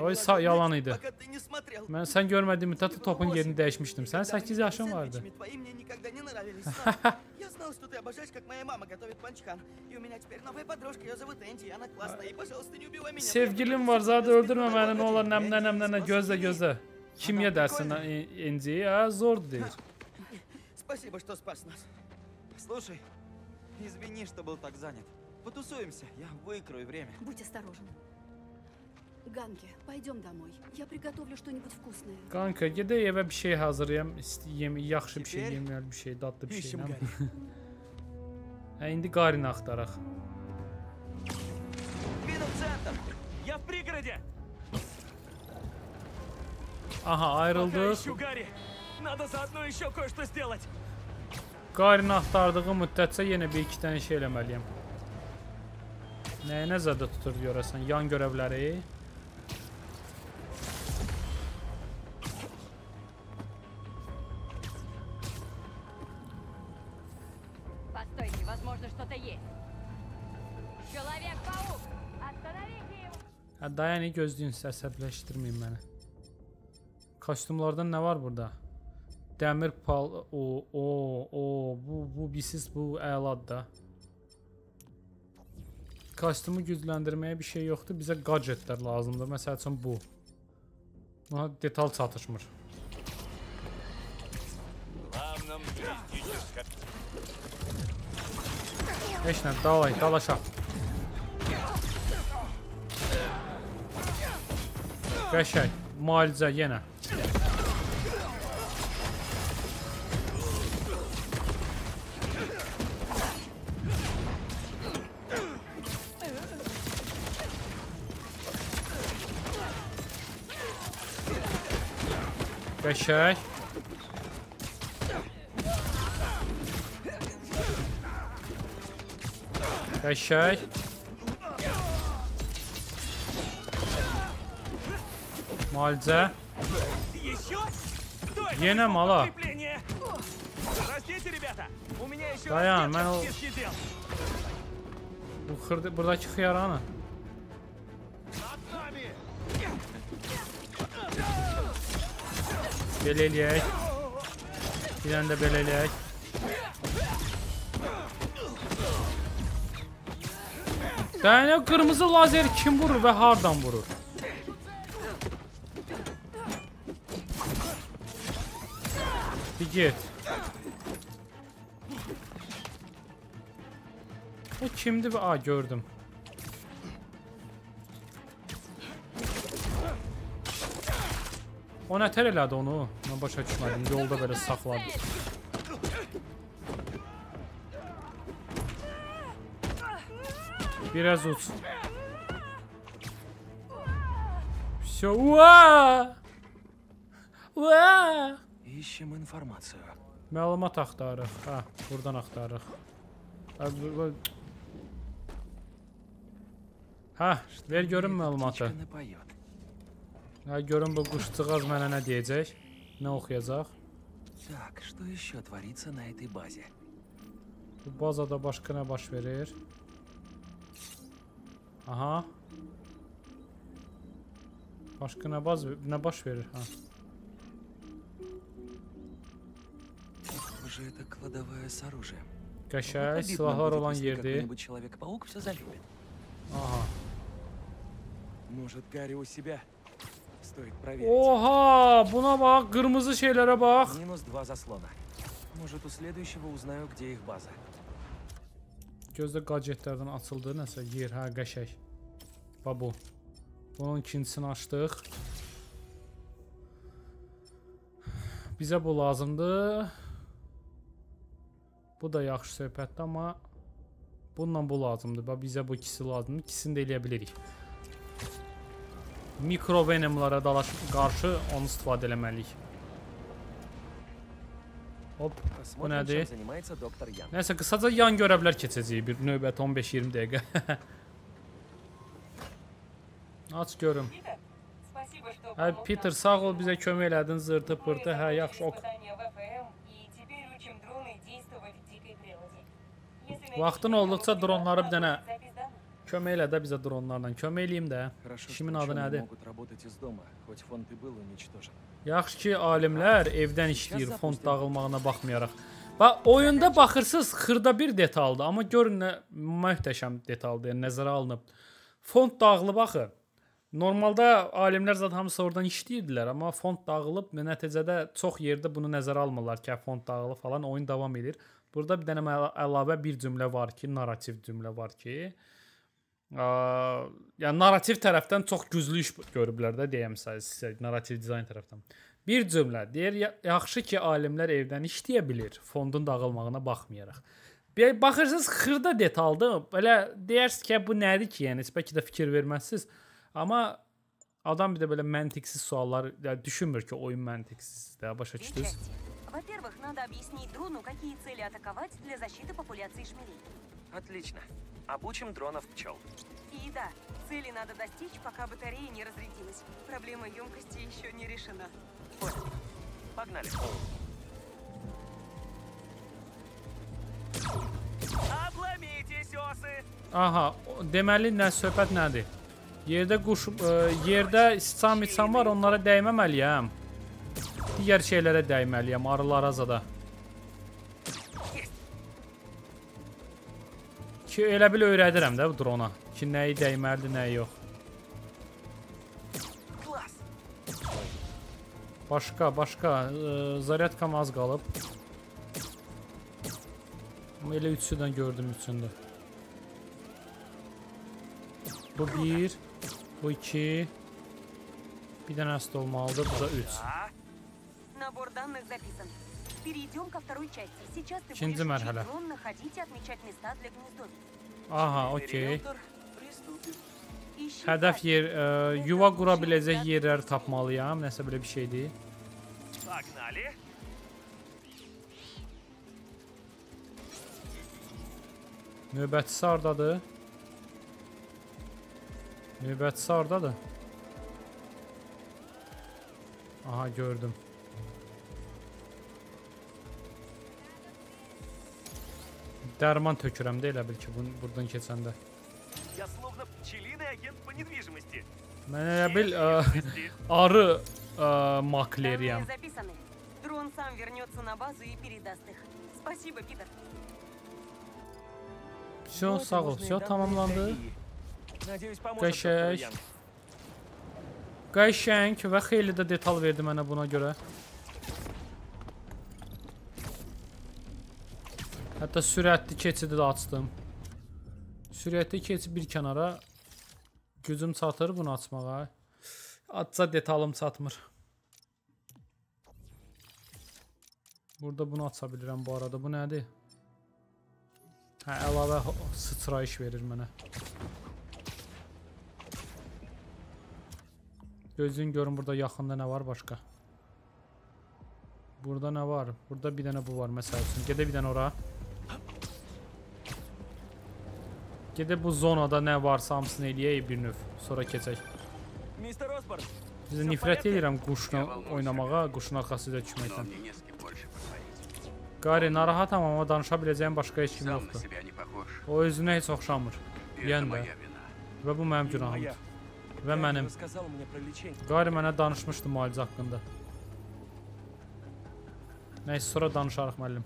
A: O yalan idi. Mən sən görmədiyin müddətdə topun yerini dəyişmişdim. Sən 8 yaşın vardı. [LAUGHS]
E: Знал, что ты обожаешь, как моя мама готовит панчхан. И у меня теперь новая подружка, ее зовут Энди, и она классная. И, пожалуйста, не убивай меня.
A: Sevgilim var, zaten öldürmə məni, nə olar, nəmlə nəmlə nə gözlə gözlə. Kim yedərsin inci? Ha, zordur deyir.
E: Спасибо, что спас нас. Слушай, извини, что был так занят. Потусуемся, я выкрою время.
F: Будь осторожен. Ганги, пойдем домой. Я приготовлю что-нибудь вкусное.
A: Kanka, gedək evə bir şey hazırlayam, istəyim, yaxşı bir şey yeməli bir şey, dadlı bir şey.
C: Ищем Гарри. [LAUGHS]
A: bilim. Hə, indi Qarini axtaraq.
E: Виду в центр!
C: Я в пригороде!
A: Aha,
C: Пока
A: ayrıldıq.
C: ищу Гарри! Надо заодно еще кое-что сделать!
A: Qarini axtardığım müddətcə yenə bir iki dənə şey eləməliyəm. Nəyə nəzərdə tutur görəsən? Yan görevləri. Hə, dayan, gözləyin, əsəbləşdirməyin məni. Kostyumlardan nə var burada? Dəmir pal, o, o, o, bu, bu bisiz, bu əladır da. Kostyumu gücləndirməyə bir şey yoxdur, bizə gadgetlər lazımdır. Məsəl üçün bu. Buna detal çatışmır. Heç nə, dalay, dalaşaq. Qəşəng. Müalicə yenə. Qəşəng. Qəşəng. Müalicə.
C: Еще? Стой!
A: Yenə mala.
C: Подкрепление! Простите, ребята! У меня еще
A: Dayan,
C: раздетка
A: mən
C: в
A: o
C: списке дел.
A: bu xırdı buradakı xiyaranı. Belə eləyək. Bir dənə də belə eləyək. Yəni qırmızı lazer kim vurur və hardan vurur? Bir get. O kimdi? Aa gördüm. O nətər elədi onu? Mən başa düşmədim. Yolda belə saxladı. Biraz uç. Все. Уа! Уа!
C: Ищем информацию.
A: Məlumat axtarırıq. Hə, buradan axtarırıq. Hə, bu- bu- Hə, ver görüm məlumatı.
C: Птичка напоет.
A: Hə, görüm bu quşcuğaz mənə nə deyəcək? Nə oxuyacaq?
C: Так, что еще творится на этой базе?
A: Bu bazada başqa nə baş verir? Aha. Başqa nə baz nə baş verir? Ha.
C: Похоже, это кладовая с оружием.
A: Qəşəng
C: Обидно
A: silahlar
C: будет,
A: olan
C: если
A: yerdir.
C: какой-нибудь Человек-паук все залюбит.
A: Aha.
C: Может, Гарри у себя? Стоит проверить.
A: Oha, buna bax, qırmızı şeylərə bax.
C: Минус два заслона. Может, у следующего узнаю, где их база.
A: Gözdə gadgetlərdən açıldı nəsə yer, hə, qəşəng. Bax bu. Bunun ikincisini açdıq. Bizə bu lazımdır. Bu da yaxşı söhbətdir, amma bununla bu lazımdır. Bax, bizə bu ikisi lazımdır. İkisini də eləyə bilirik. Mikrovenemlara qarşı onu istifadə eləməliyik. Hop, bu nədir? Nəsə, qısaca yan görə bilər keçəcəyik bir növbət 15-20 dəqiqə. [LAUGHS] Aç görüm. Hə, Peter, sağ ol, bizə kömək elədin, zırtı-pırtı, hə, yaxşı, ok. Vaxtın olduqca dronları bir dənə kömək elə də bizə dronlarla. Kömək eləyim də. İşimin adı nədir? Yaxşı ki, alimlər evdən işləyir fond dağılmağına baxmayaraq. Bax, oyunda baxırsınız, xırda bir detaldır, amma görün nə möhtəşəm detaldır, yəni nəzərə alınıb. Fond dağılıb axı. Normalda alimlər zət hamısı oradan işləyirdilər, amma fond dağılıb və nəticədə çox yerdə bunu nəzərə almırlar ki, fond dağılıb falan, oyun davam edir. Burada bir dənə əlavə bir cümlə var ki, narrativ cümlə var ki, ə, yəni narrativ tərəfdən çox güclü iş görüblər də deyəm sizə, narrativ dizayn tərəfdən. Bir cümlə deyir, yaxşı ki, alimlər evdən işləyə bilər, fondun dağılmağına baxmayaraq. Bir baxırsınız, xırda detaldır. Belə deyirsiniz ki, bu nədir ki, yəni bəlkə də fikir verməzsiniz. Amma adam bir də belə məntiqsiz suallar, yəni düşünmür ki, oyun məntiqsizdir, başa düşdünüz?
G: Во-первых, надо объяснить дрону, какие цели атаковать для защиты популяции шмелей.
C: Отлично. Обучим дронов пчел.
G: И да, цели надо достичь, пока батарея не разрядилась. Проблема емкости еще не решена.
C: Понял. Погнали.
E: Обломитесь, осы!
A: Aha, deməli nə söhbət nədir? Yerdə quş, ə, yerdə sıçan miçan var, onlara dəyməməliyəm. Digər şeylərə dəyməliyəm, arılara zada. Ki, elə bil öyrədirəm də bu drona. Ki, nəyi dəyməlidir, nəyi yox. Başqa, başqa. E, zaryadkam az qalıb. Amma elə üçsüdən gördüm üçündür. Bu bir, bu iki. Bir dənə əst olmalıdır, bu da üç.
G: Набор данных записан. Перейдем ко второй части. Сейчас ты
A: İkinci
G: будешь учить
A: mərhələ.
G: дрон находить и отмечать места для гнездовья.
A: Aha, okey.
E: Риэлтор, приступим.
G: Ищи
A: Hədəf
G: пастбище.
A: yer, ə, yuva qura biləcək yerləri tapmalıyam, nəsə belə bir şeydir.
C: Погнали.
A: Növbətçisi hardadır? Növbətçisi hardadır? Aha gördüm. Dərman tökürəm də elə bil ki, bun burdan keçəndə.
C: Я словно пчелиный агент по недвижимости.
A: Mən elə bil ə,
C: Недвижимости.
A: arı ə,
G: Данные
A: makleriyəm.
G: записаны. Дрон сам вернется на базу и передаст их. Спасибо, Питер.
A: Все,
C: Вот и
A: sağ ol.
C: нужные
A: Все
C: данные
A: tamamlandı.
C: для ИИ. Надеюсь, поможет
A: Кощай.
C: доктор Янг.
A: Qəşəng və xeyli də detal verdi mənə buna görə. Hətta sürətli keçidi də açdım. Sürətli keçid bir kənara gücüm çatır bunu açmağa. Açsa detalım çatmır. Burada bunu aça bilirəm bu arada. Bu nədir? Hə, əlavə sıçrayış verir mənə. Gözün görün burada yaxında nə var başqa. Burada nə var? Burada bir dənə bu var məsəl üçün. Gedə bir dənə ora. Gedə bu zonada nə varsa hamısını eləyək bir növ. Sonra keçək. Bizə nifrət edirəm quşla oynamağa, quşun arxasında düşməkdən. Qari, narahatam, amma danışa biləcəyim başqa heç kim yoxdur. O özünə heç oxşamır. Yən də. Və bu mənim günahımdır. Və mənim. Qari mənə danışmışdı müalicə haqqında. Nəysə, sonra danışarıq, müəllim.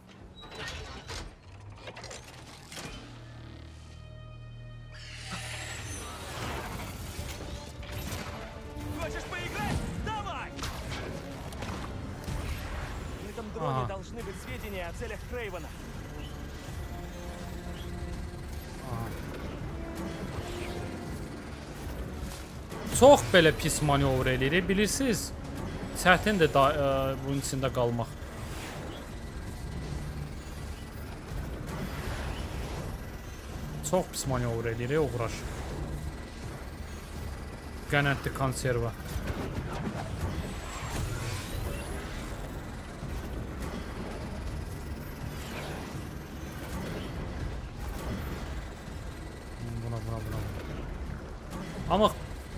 C: сведения о целях Крейвена.
A: Çox belə pis manevr eləyirik, bilirsiniz? Çətindir da ə, bunun içində qalmaq. Çox pis manevr eləyirik, uğraş. Qənətli konserva.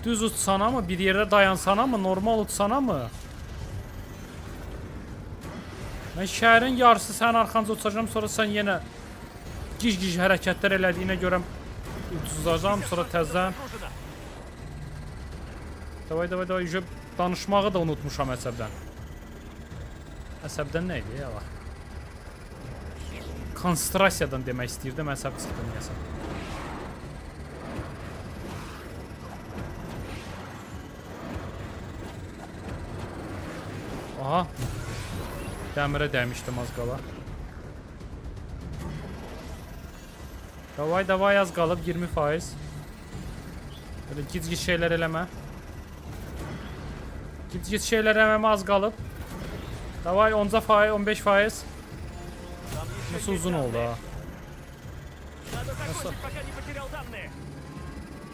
A: Düz uçsana mı? Bir yerde dayansana mı? Normal uçsana mı? Mən şəhərin yarısı sənin arxanca uçacam, sonra sən yenə giz-giz hərəkətlər elədiyinə görə uçacam, sonra
C: təzdən.
A: Davay, davay, davay, yüzə danışmağı da unutmuşam əsəbdən. Əsəbdən nə idi ya? Konsentrasiyadan demək istəyirdim, əsəb çıxdı niyəsə. dəmirə dəymişdim az qala. Davay, davay az qalıb 20%. Belə gic-gic şeylər eləmə. Gic-gic şeylər eləmə az qalıb. Davay 10%, 15%. Nasıl uzun oldu ha?
C: Nasıl?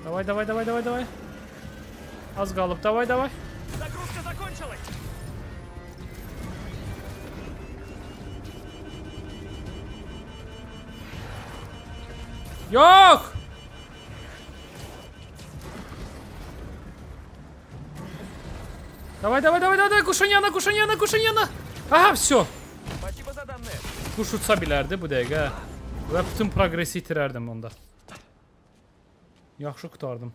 A: Davay, davay, davay, davay, davay. Az qalıb, davay, davay. Yok! Давай, давай, давай, давай, давай, yanına, quşun yanına. Aha, все. Bilərdi bu dəqiqə. Və bütün progresi itirərdim onda. Yaxşı qutardım.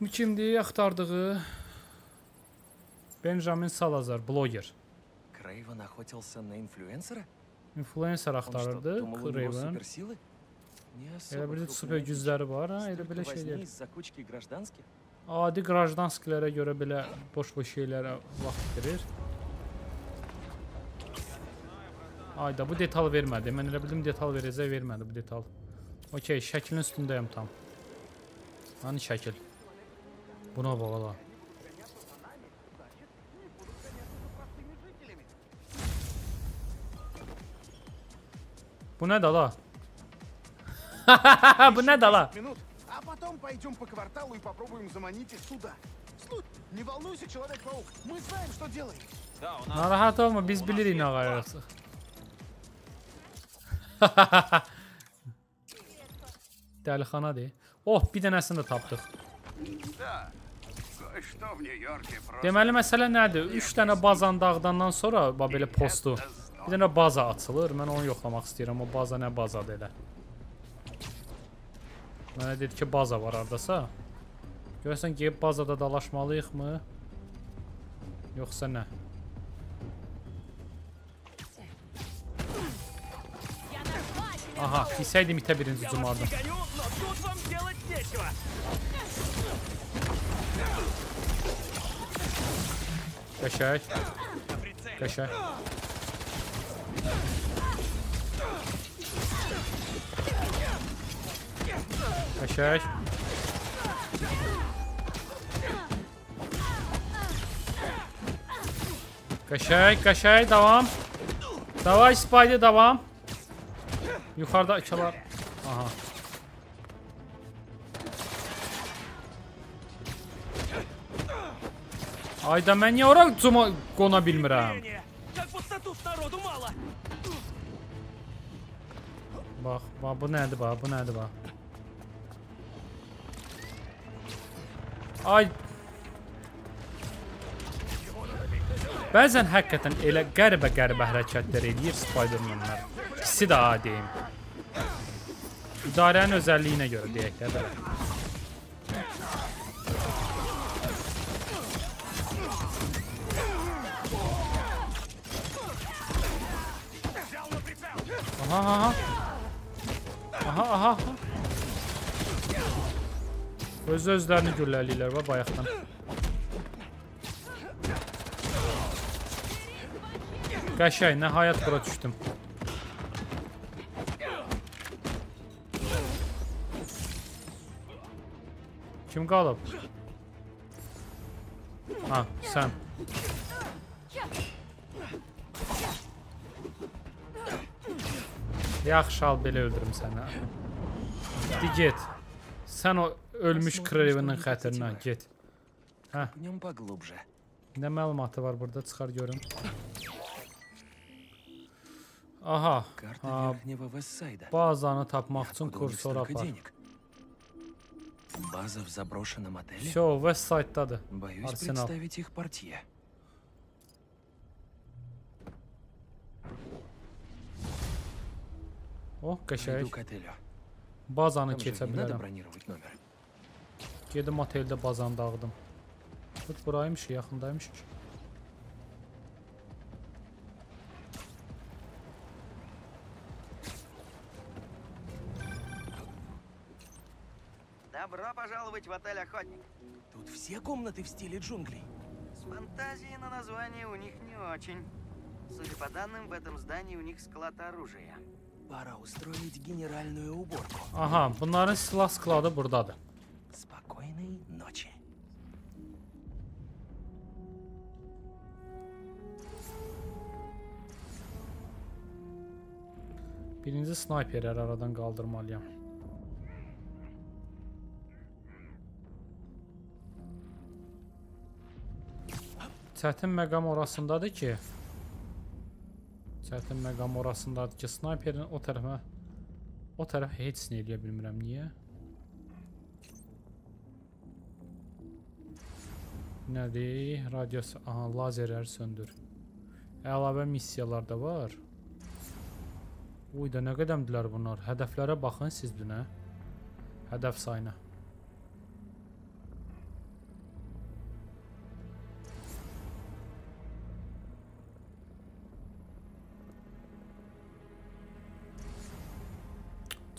A: Bu kimdir axtardığı? Benjamin Salazar, bloger.
C: Крейвен охотился на инфлюенсера?
A: influencer axtarırdı
C: Raven.
A: Elə bir
C: də
A: super gücləri var, hə, elə belə şeylər. Adi qrajdanskilərə görə belə boş-boş şeylərə vaxt itirir. Ayda bu detal vermədi. Mən elə bildim detal verəcək, vermədi bu detal. Okey, şəklin üstündəyəm tam. Hani şəkil? Buna bax ala. Bu nədir la? [LAUGHS] bu nədir la?
H: минут, а потом пойдем по кварталу и попробуем заманить их сюда. Слу-
B: Не волнуйся, Человек-паук. Мы знаем, что делаем.
C: Да, у нас...
A: Narahat olma, biz bilirik nə qayırıq. Dəlixanadır. Oh, bir dənəsini də tapdıq.
I: Да, кое-что в Нью-Йорке просто...
A: Deməli məsələ nədir? 3 dənə bazanı dağıdandan sonra bax belə postu. Bir dənə baza açılır. Mən onu yoxlamaq istəyirəm. O baza nə bazadır elə? Mənə dedi ki, baza var hardasa. Görsən ki, bazada dalaşmalıyıqmı? Yoxsa nə? Aha, bilsəydim itə birinci cumardım.
C: Qəşək.
A: Qəşək. Aşağı aşağı. Kaşay, kaşay, devam. Davay Spidey, devam. Yukarıda açılar. Aha. Ayda mən niyə ora cuma konabilmirəm?
C: Трение. Как пустоту народу мало.
A: Bax, bax bu nədir bax, bu nədir bax. Ay. Bəzən həqiqətən elə qəribə-qəribə hərəkətlər eləyir Spider-Man-lar. İkisi də adiyim. İdarənin özəlliyinə görə deyək də belə. Aha, aha. Aha. Öz özlərini gülləliyirlər və bayaqdan. Qəşəng, nəhayət bura düşdüm. Kim qalıb? Ha, sən. Yaxşı al belə öldürüm səni. Di get. Sən o ölmüş Kraven'in xətrinə get.
C: Пнем поглубже.
A: Nə məlumatı var burada çıxar görüm. Aha.
C: Карта
A: Ha,
C: Верхнего Вестсайда.
A: bazanı tapmaq üçün
C: Откуда у них
A: kursor
C: столько
A: apar.
C: денег? База в заброшенном отеле?
A: Все, West Side-dadır.
C: Боюсь
A: Арсенал.
C: представить их портье. Пойду
A: qəşəng.
C: к отелю.
A: Bazanı
C: Там же
A: keçə bilərəm. Gedim oteldə bazanı dağıdım. Tut buraymış, yaxındaymış ki.
E: Добро пожаловать в отель «Охотник».
C: Тут все комнаты в стиле джунглей.
E: С фантазией на название у них не очень. Судя по данным, в этом здании у них склад оружия.
C: Пора устроить генеральную уборку.
A: Aha, bunların silah skladı burdadır.
C: Спокойной ночи.
A: Birinci snayperləri aradan qaldırmalıyam. Çətin məqam orasındadır ki, çətin məqam orasındadır ki, snayperin o tərəfə o tərəf heç nə eləyə bilmirəm. Niyə? Nədir? Radios, aha, lazerləri söndür. Əlavə missiyalar da var. Uy da nə qədəmdilər bunlar. Hədəflərə baxın siz dünə. Hədəf sayına.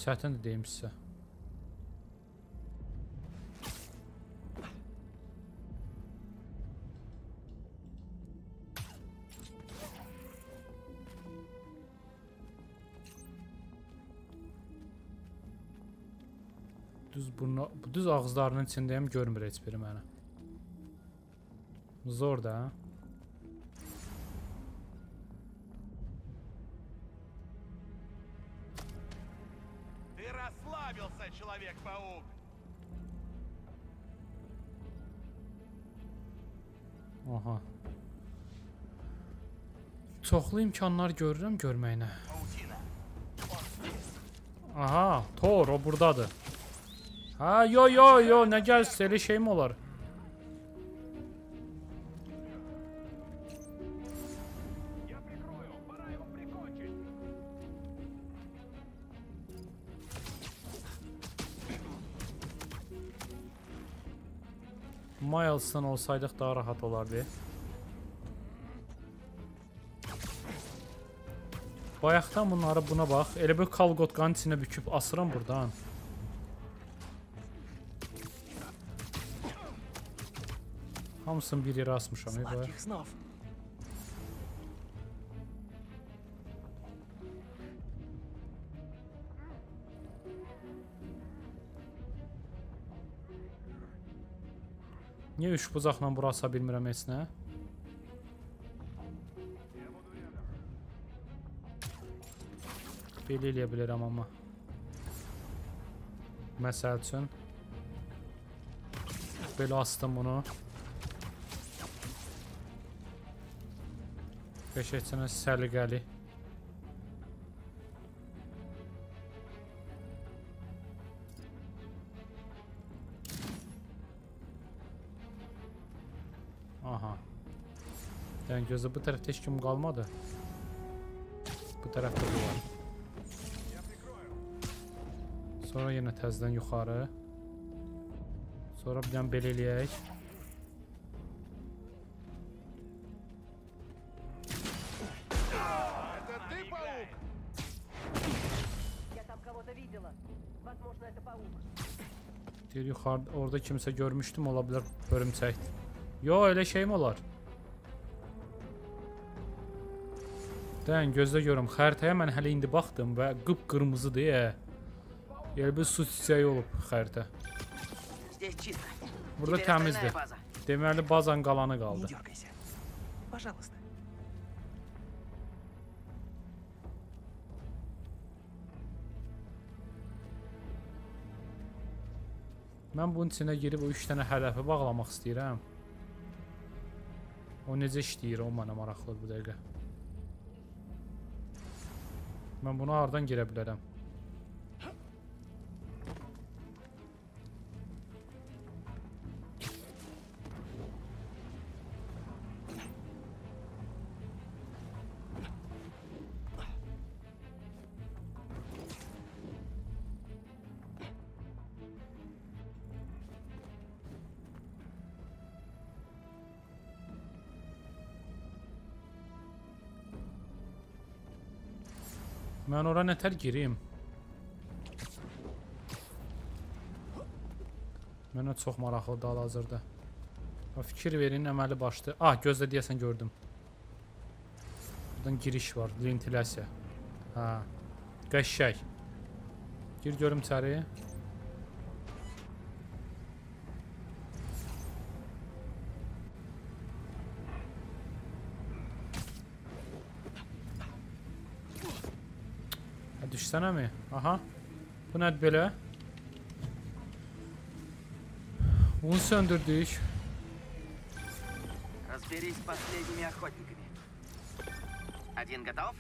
A: Çətindir deyim sizə. Düz burnu, düz ağızlarının içindəyəm, görmür heç biri məni. Zor da. hə? Çoxlu imkanlar görürəm görməyinə. Aha, Thor o burdadır. Ha, yo yo yo, nə gəlsə elə şey mi olar? Miles'dan olsaydıq daha rahat olardı. Bayaqdan bunlara buna bax. Elə böyük kalqotqanın içinə büküb asıram burdan. Hamısını bir yerə asmışam.
C: Eyvah.
A: Niyə üç bucaqla bura asa bilmirəm heç nə? Belə eləyə bilərəm amma. Məsəl üçün belə astım bunu. Qəşəngcə səliqəli. Aha. Yəni gözü bu tərəfdə heç kim qalmadı. Bu tərəfdə bu var. Sonra yenə təzdən yuxarı. Sonra bir dənə belə eləyək. Deyir yuxarıda orada kimsə görmüşdüm ola bilər örümçəkdir. Yo elə şeyim olar. Dən gözlə görüm xəritəyə mən hələ indi baxdım və qıp qırmızıdır. E. Elə bir su çiçəyi olub xəritə.
E: Здесь чисто.
A: Burada
E: Теперь остальная
A: təmizdir.
E: база.
A: Deməli bazan qalanı
C: Не
A: qaldı.
C: дергайся. Пожалуйста.
A: Mən bunun içinə girib o 3 dənə hədəfi bağlamaq istəyirəm. O necə işləyir, o mənə maraqlıdır bu dəqiqə. Mən buna hardan girə bilərəm? Mən ora nətər girim? Mənə çox maraqlıdır hal-hazırda. Ha, Fikir verin, əməli başdı. Ah, gözlə deyəsən gördüm. Buradan giriş var, ventilyasiya. Ha. Qəşəng. Gir görüm içəri. Ha, düşsənə mi? Aha. Bu nədir belə? Bunu söndürdük.
E: Разберись с последними охотниками. Один готов?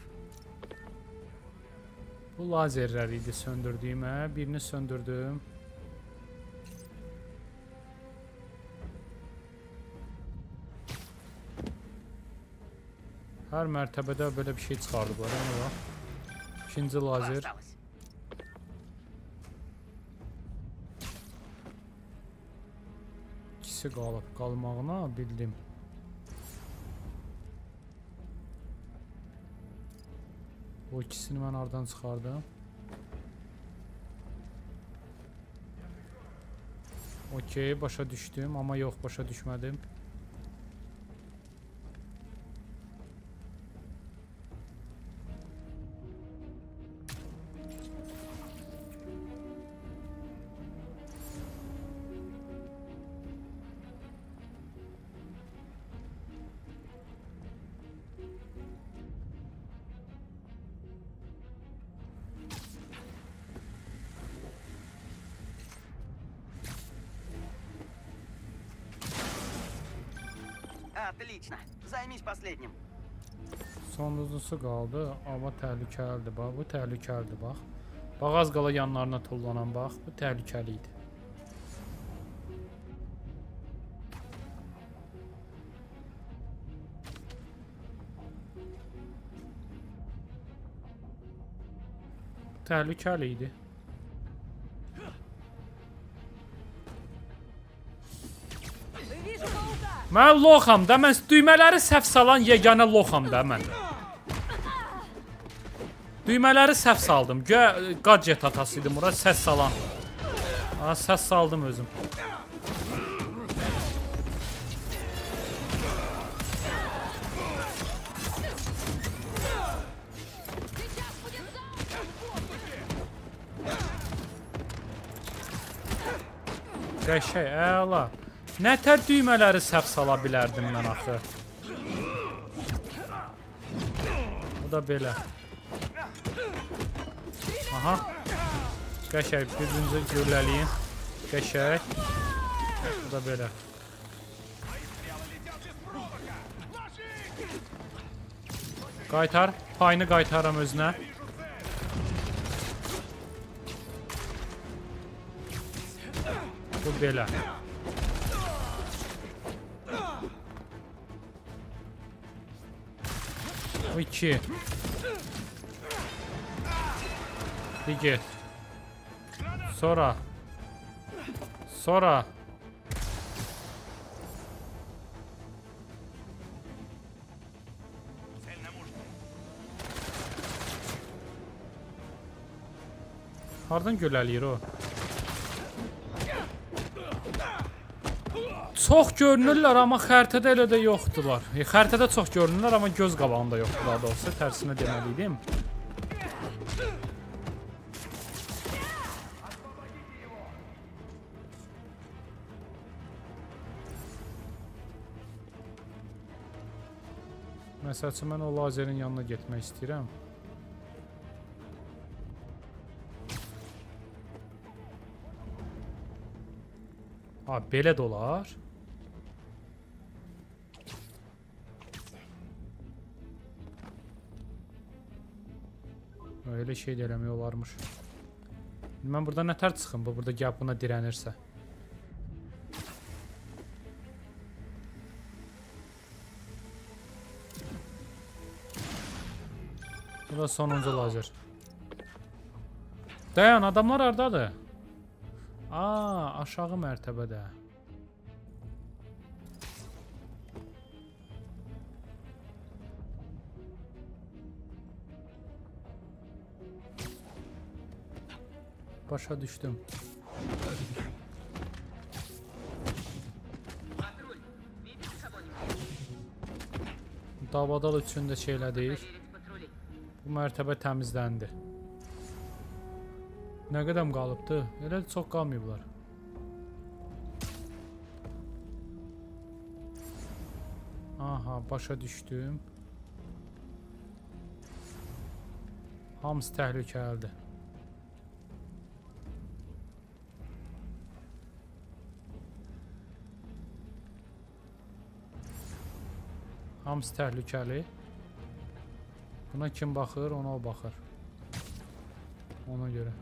A: Bu lazerlər idi söndürdüyüm, hə? Birini söndürdüm. Hər mərtəbədə belə bir şey çıxardıblar, yəni bax. İkinci lazer. İkisi qalıb, qalmağına bildim. O ikisini mən aradan çıxardım. Okey, başa düşdüm, amma yox, başa düşmədim.
E: последним.
A: Sonuncusu qaldı. Amma təhlükəlidir bax. Bu təhlükəlidir bax. Bax az qala yanlarına tullanan bax. Bu təhlükəli idi. Təhlükəli idi. Mən loxam da, mən düymələri səhv salan yeganə loxam da mən. Düymələri səhv saldım. Gö gadget atası idim bura səs salan. Ha, səs saldım özüm. Qəşəng, əla. Nətər düymələri səhv sala bilərdim mən axı. Bu da belə. Aha. Qəşəng, birinci gülləliyin. Qəşəng. Bu da belə. Qaytar, payını qaytaram özünə. Bu belə. Bu iki. Bir git. Sonra. Sonra. Hardan göləliyir o? Çox görünürlər, amma xəritədə elə də yoxdular. E, xəritədə çox görünürlər, amma göz qabağında yoxdur daha doğrusu. Tərsinə deməliydim. Məsəl üçün mən o lazerin yanına getmək istəyirəm. Ha, belə də olar. Öyle şey də eləmək. Mən burada nətər çıxım? Bu burada gəl buna dirənirsə. Bu da sonuncu lazer. Dayan, adamlar hardadır? Aa, aşağı mərtəbədə. Başa düşdüm. Davadal üçün də şey elədik. Bu mərtəbə təmizləndi. Nə qədəm qalıbdı? Elə çox qalmayıblar. Aha, başa düşdüm. Hamısı təhlükəlidir. Hamısı təhlükəli. Buna kim baxır, ona o baxır. Ona görə.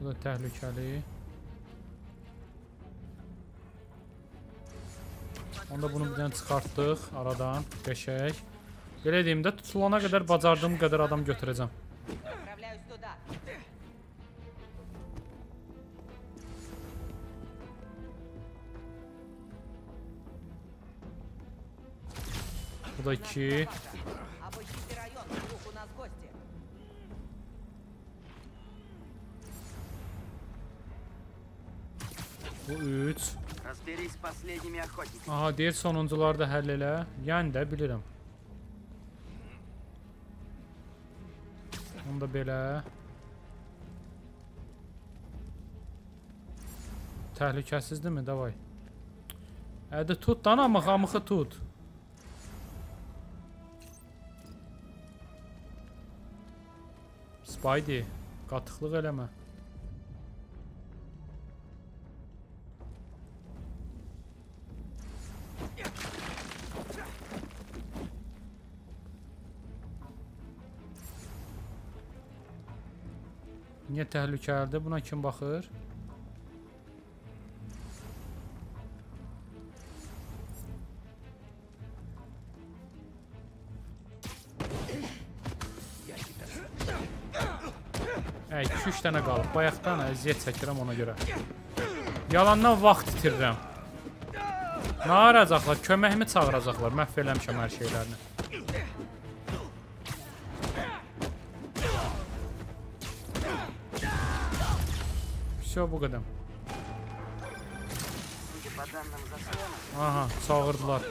A: Bu da təhlükəli. Onda bunu bir dənə çıxartdıq aradan. Qəşəng. Belə deyim də, tutulana qədər bacardığım qədər adam götürəcəm.
G: гости.
A: Bu 3.
E: Разберись с последними охотниками.
A: Aha, deyir sonuncuları da həll elə. Yəni də bilirəm. Onu da belə. Təhlükəsizdirmi? Davay. Ədə tut dan amma xamıxı tut. Baydi, qatıqlıq eləmə. Niyə təhlükəlidir? Buna kim baxır? Əy, 2-3 dənə qalıb. Bayaqdan əziyyət çəkirəm ona görə. Yalandan vaxt itirirəm. Nə arayacaqlar? Köməkmi çağıracaqlar? Məhv eləmişəm hər şeylərini. Все, bu qədər.
E: По данным заслона,
A: Aha, çağırdılar.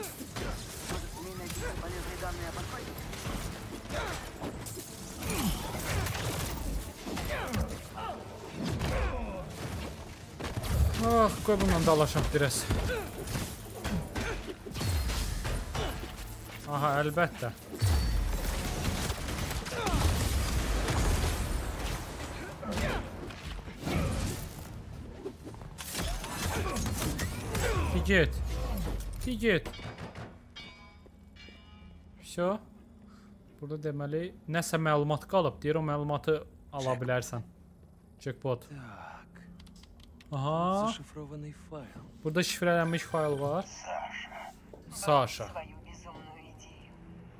A: Ah, qoy bununla dalaşaq biraz. Aha, əlbəttə. Bir get. Vso. Burada deməli nəsə məlumat qalıb. Deyir o məlumatı ala bilərsən. Jackpot. Aha.
C: Зашифрованный файл.
A: Burada şifrələnmiş fayl var. Sasha.
J: Свою безумную идею.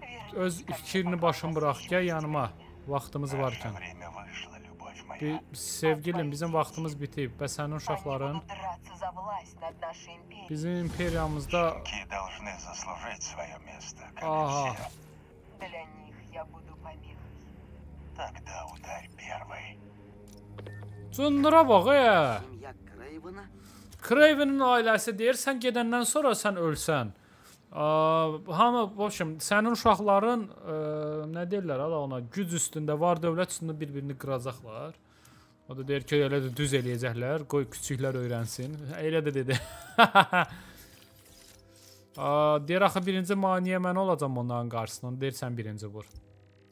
J: Верни
A: Öz fikrini başın bıraq, gəl yanıma. Vaxtımız varkən.
B: Время вышло, любовь моя.
A: Bir sevgilim, bizim vaxtımız bitib. Bəs sənin uşaqların
J: будут драться за власть над нашей империей.
A: bizim imperiyamızda
B: Такие должны заслужить свое место, как
A: Ага.
B: и все.
J: Для них я буду помехой.
B: Тогда ударь первый.
A: cındıra bax
E: Craven'a.
A: Craven'in ailəsi deyir, sən gedəndən sonra sən ölsən. Hamı, boşum, sənin uşaqların ə, nə deyirlər ala ona, güc üstündə, var dövlət üstündə bir-birini qıracaqlar. O da deyir ki, elə də düz eləyəcəklər, qoy kiçiklər öyrənsin. Elə də dedi. [LAUGHS] Ə, deyir axı birinci maniyə mən olacam onların qarşısında. Deyir sən birinci vur.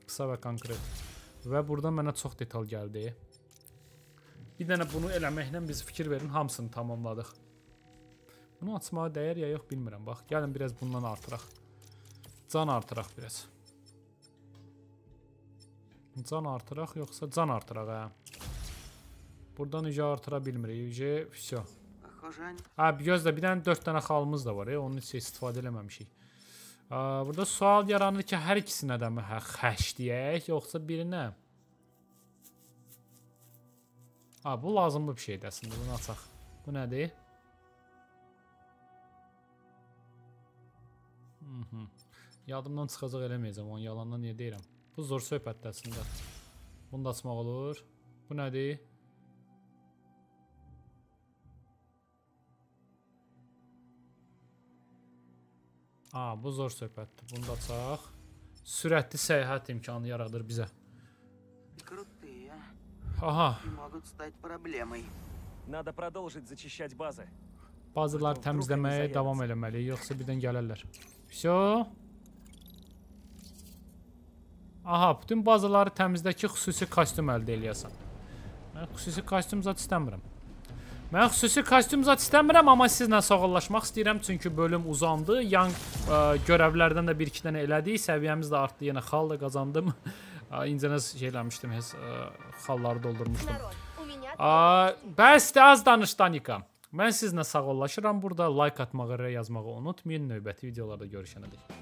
A: Qısa və konkret. Və burada mənə çox detal gəldi. Bir dənə bunu eləməklə biz fikir verin, hamısını tamamladıq. Bunu açmağa dəyər ya yox bilmirəm. Bax, gəlin biraz bundan artıraq. Can artıraq biraz. Can artıraq yoxsa can artıraq hə. Buradan ücə artıra bilmirik. Ücə, vəsə. Hə, gözlə, bir dənə 4 dənə xalımız da var. E, onun heç istifadə eləməmişik. Burada sual yaranır ki, hər ikisinə də mi hə, xəş deyək, yoxsa birinə? Hə. Ha, bu lazımlı bir şeydir əslində, bunu açaq. Bu nədir? Mhm. Yadımdan çıxacaq eləməyəcəm, onu yalandan niyə deyirəm? Bu zor söhbətdir əslində. Bunu da açmaq olur. Bu nədir? A, bu zor söhbətdir. Bunu da açaq. Sürətli səyahət imkanı yaradır bizə.
E: Крутые.
A: Aha,
E: И могут стать проблемой.
C: Надо продолжить зачищать базы.
A: bazıları
C: Vdruг
A: təmizləməyə
C: они
A: davam
C: заявятся.
A: eləməliyik, yoxsa birdən gələrlər. Всё. Aha, bütün bazaları təmizlə ki, xüsusi kostyum əldə eləyəsən. Mən xüsusi kostyum zət istəmirəm. Mən xüsusi kostyum zət istəmirəm, amma sizlə sağollaşmaq istəyirəm, çünki bölüm uzandı. Yan ə, görevlərdən də 1-2 dənə elədik, səviyyəmiz də artdı, yenə xal da qazandım. İncənəz şeyləmişdim, hez, xalları doldurmuşdum. Bəsdir, az danış Danika. Mən sizlə sağollaşıram burada. Like atmağı, yazmağı unutmayın. Növbəti videolarda görüşənədək.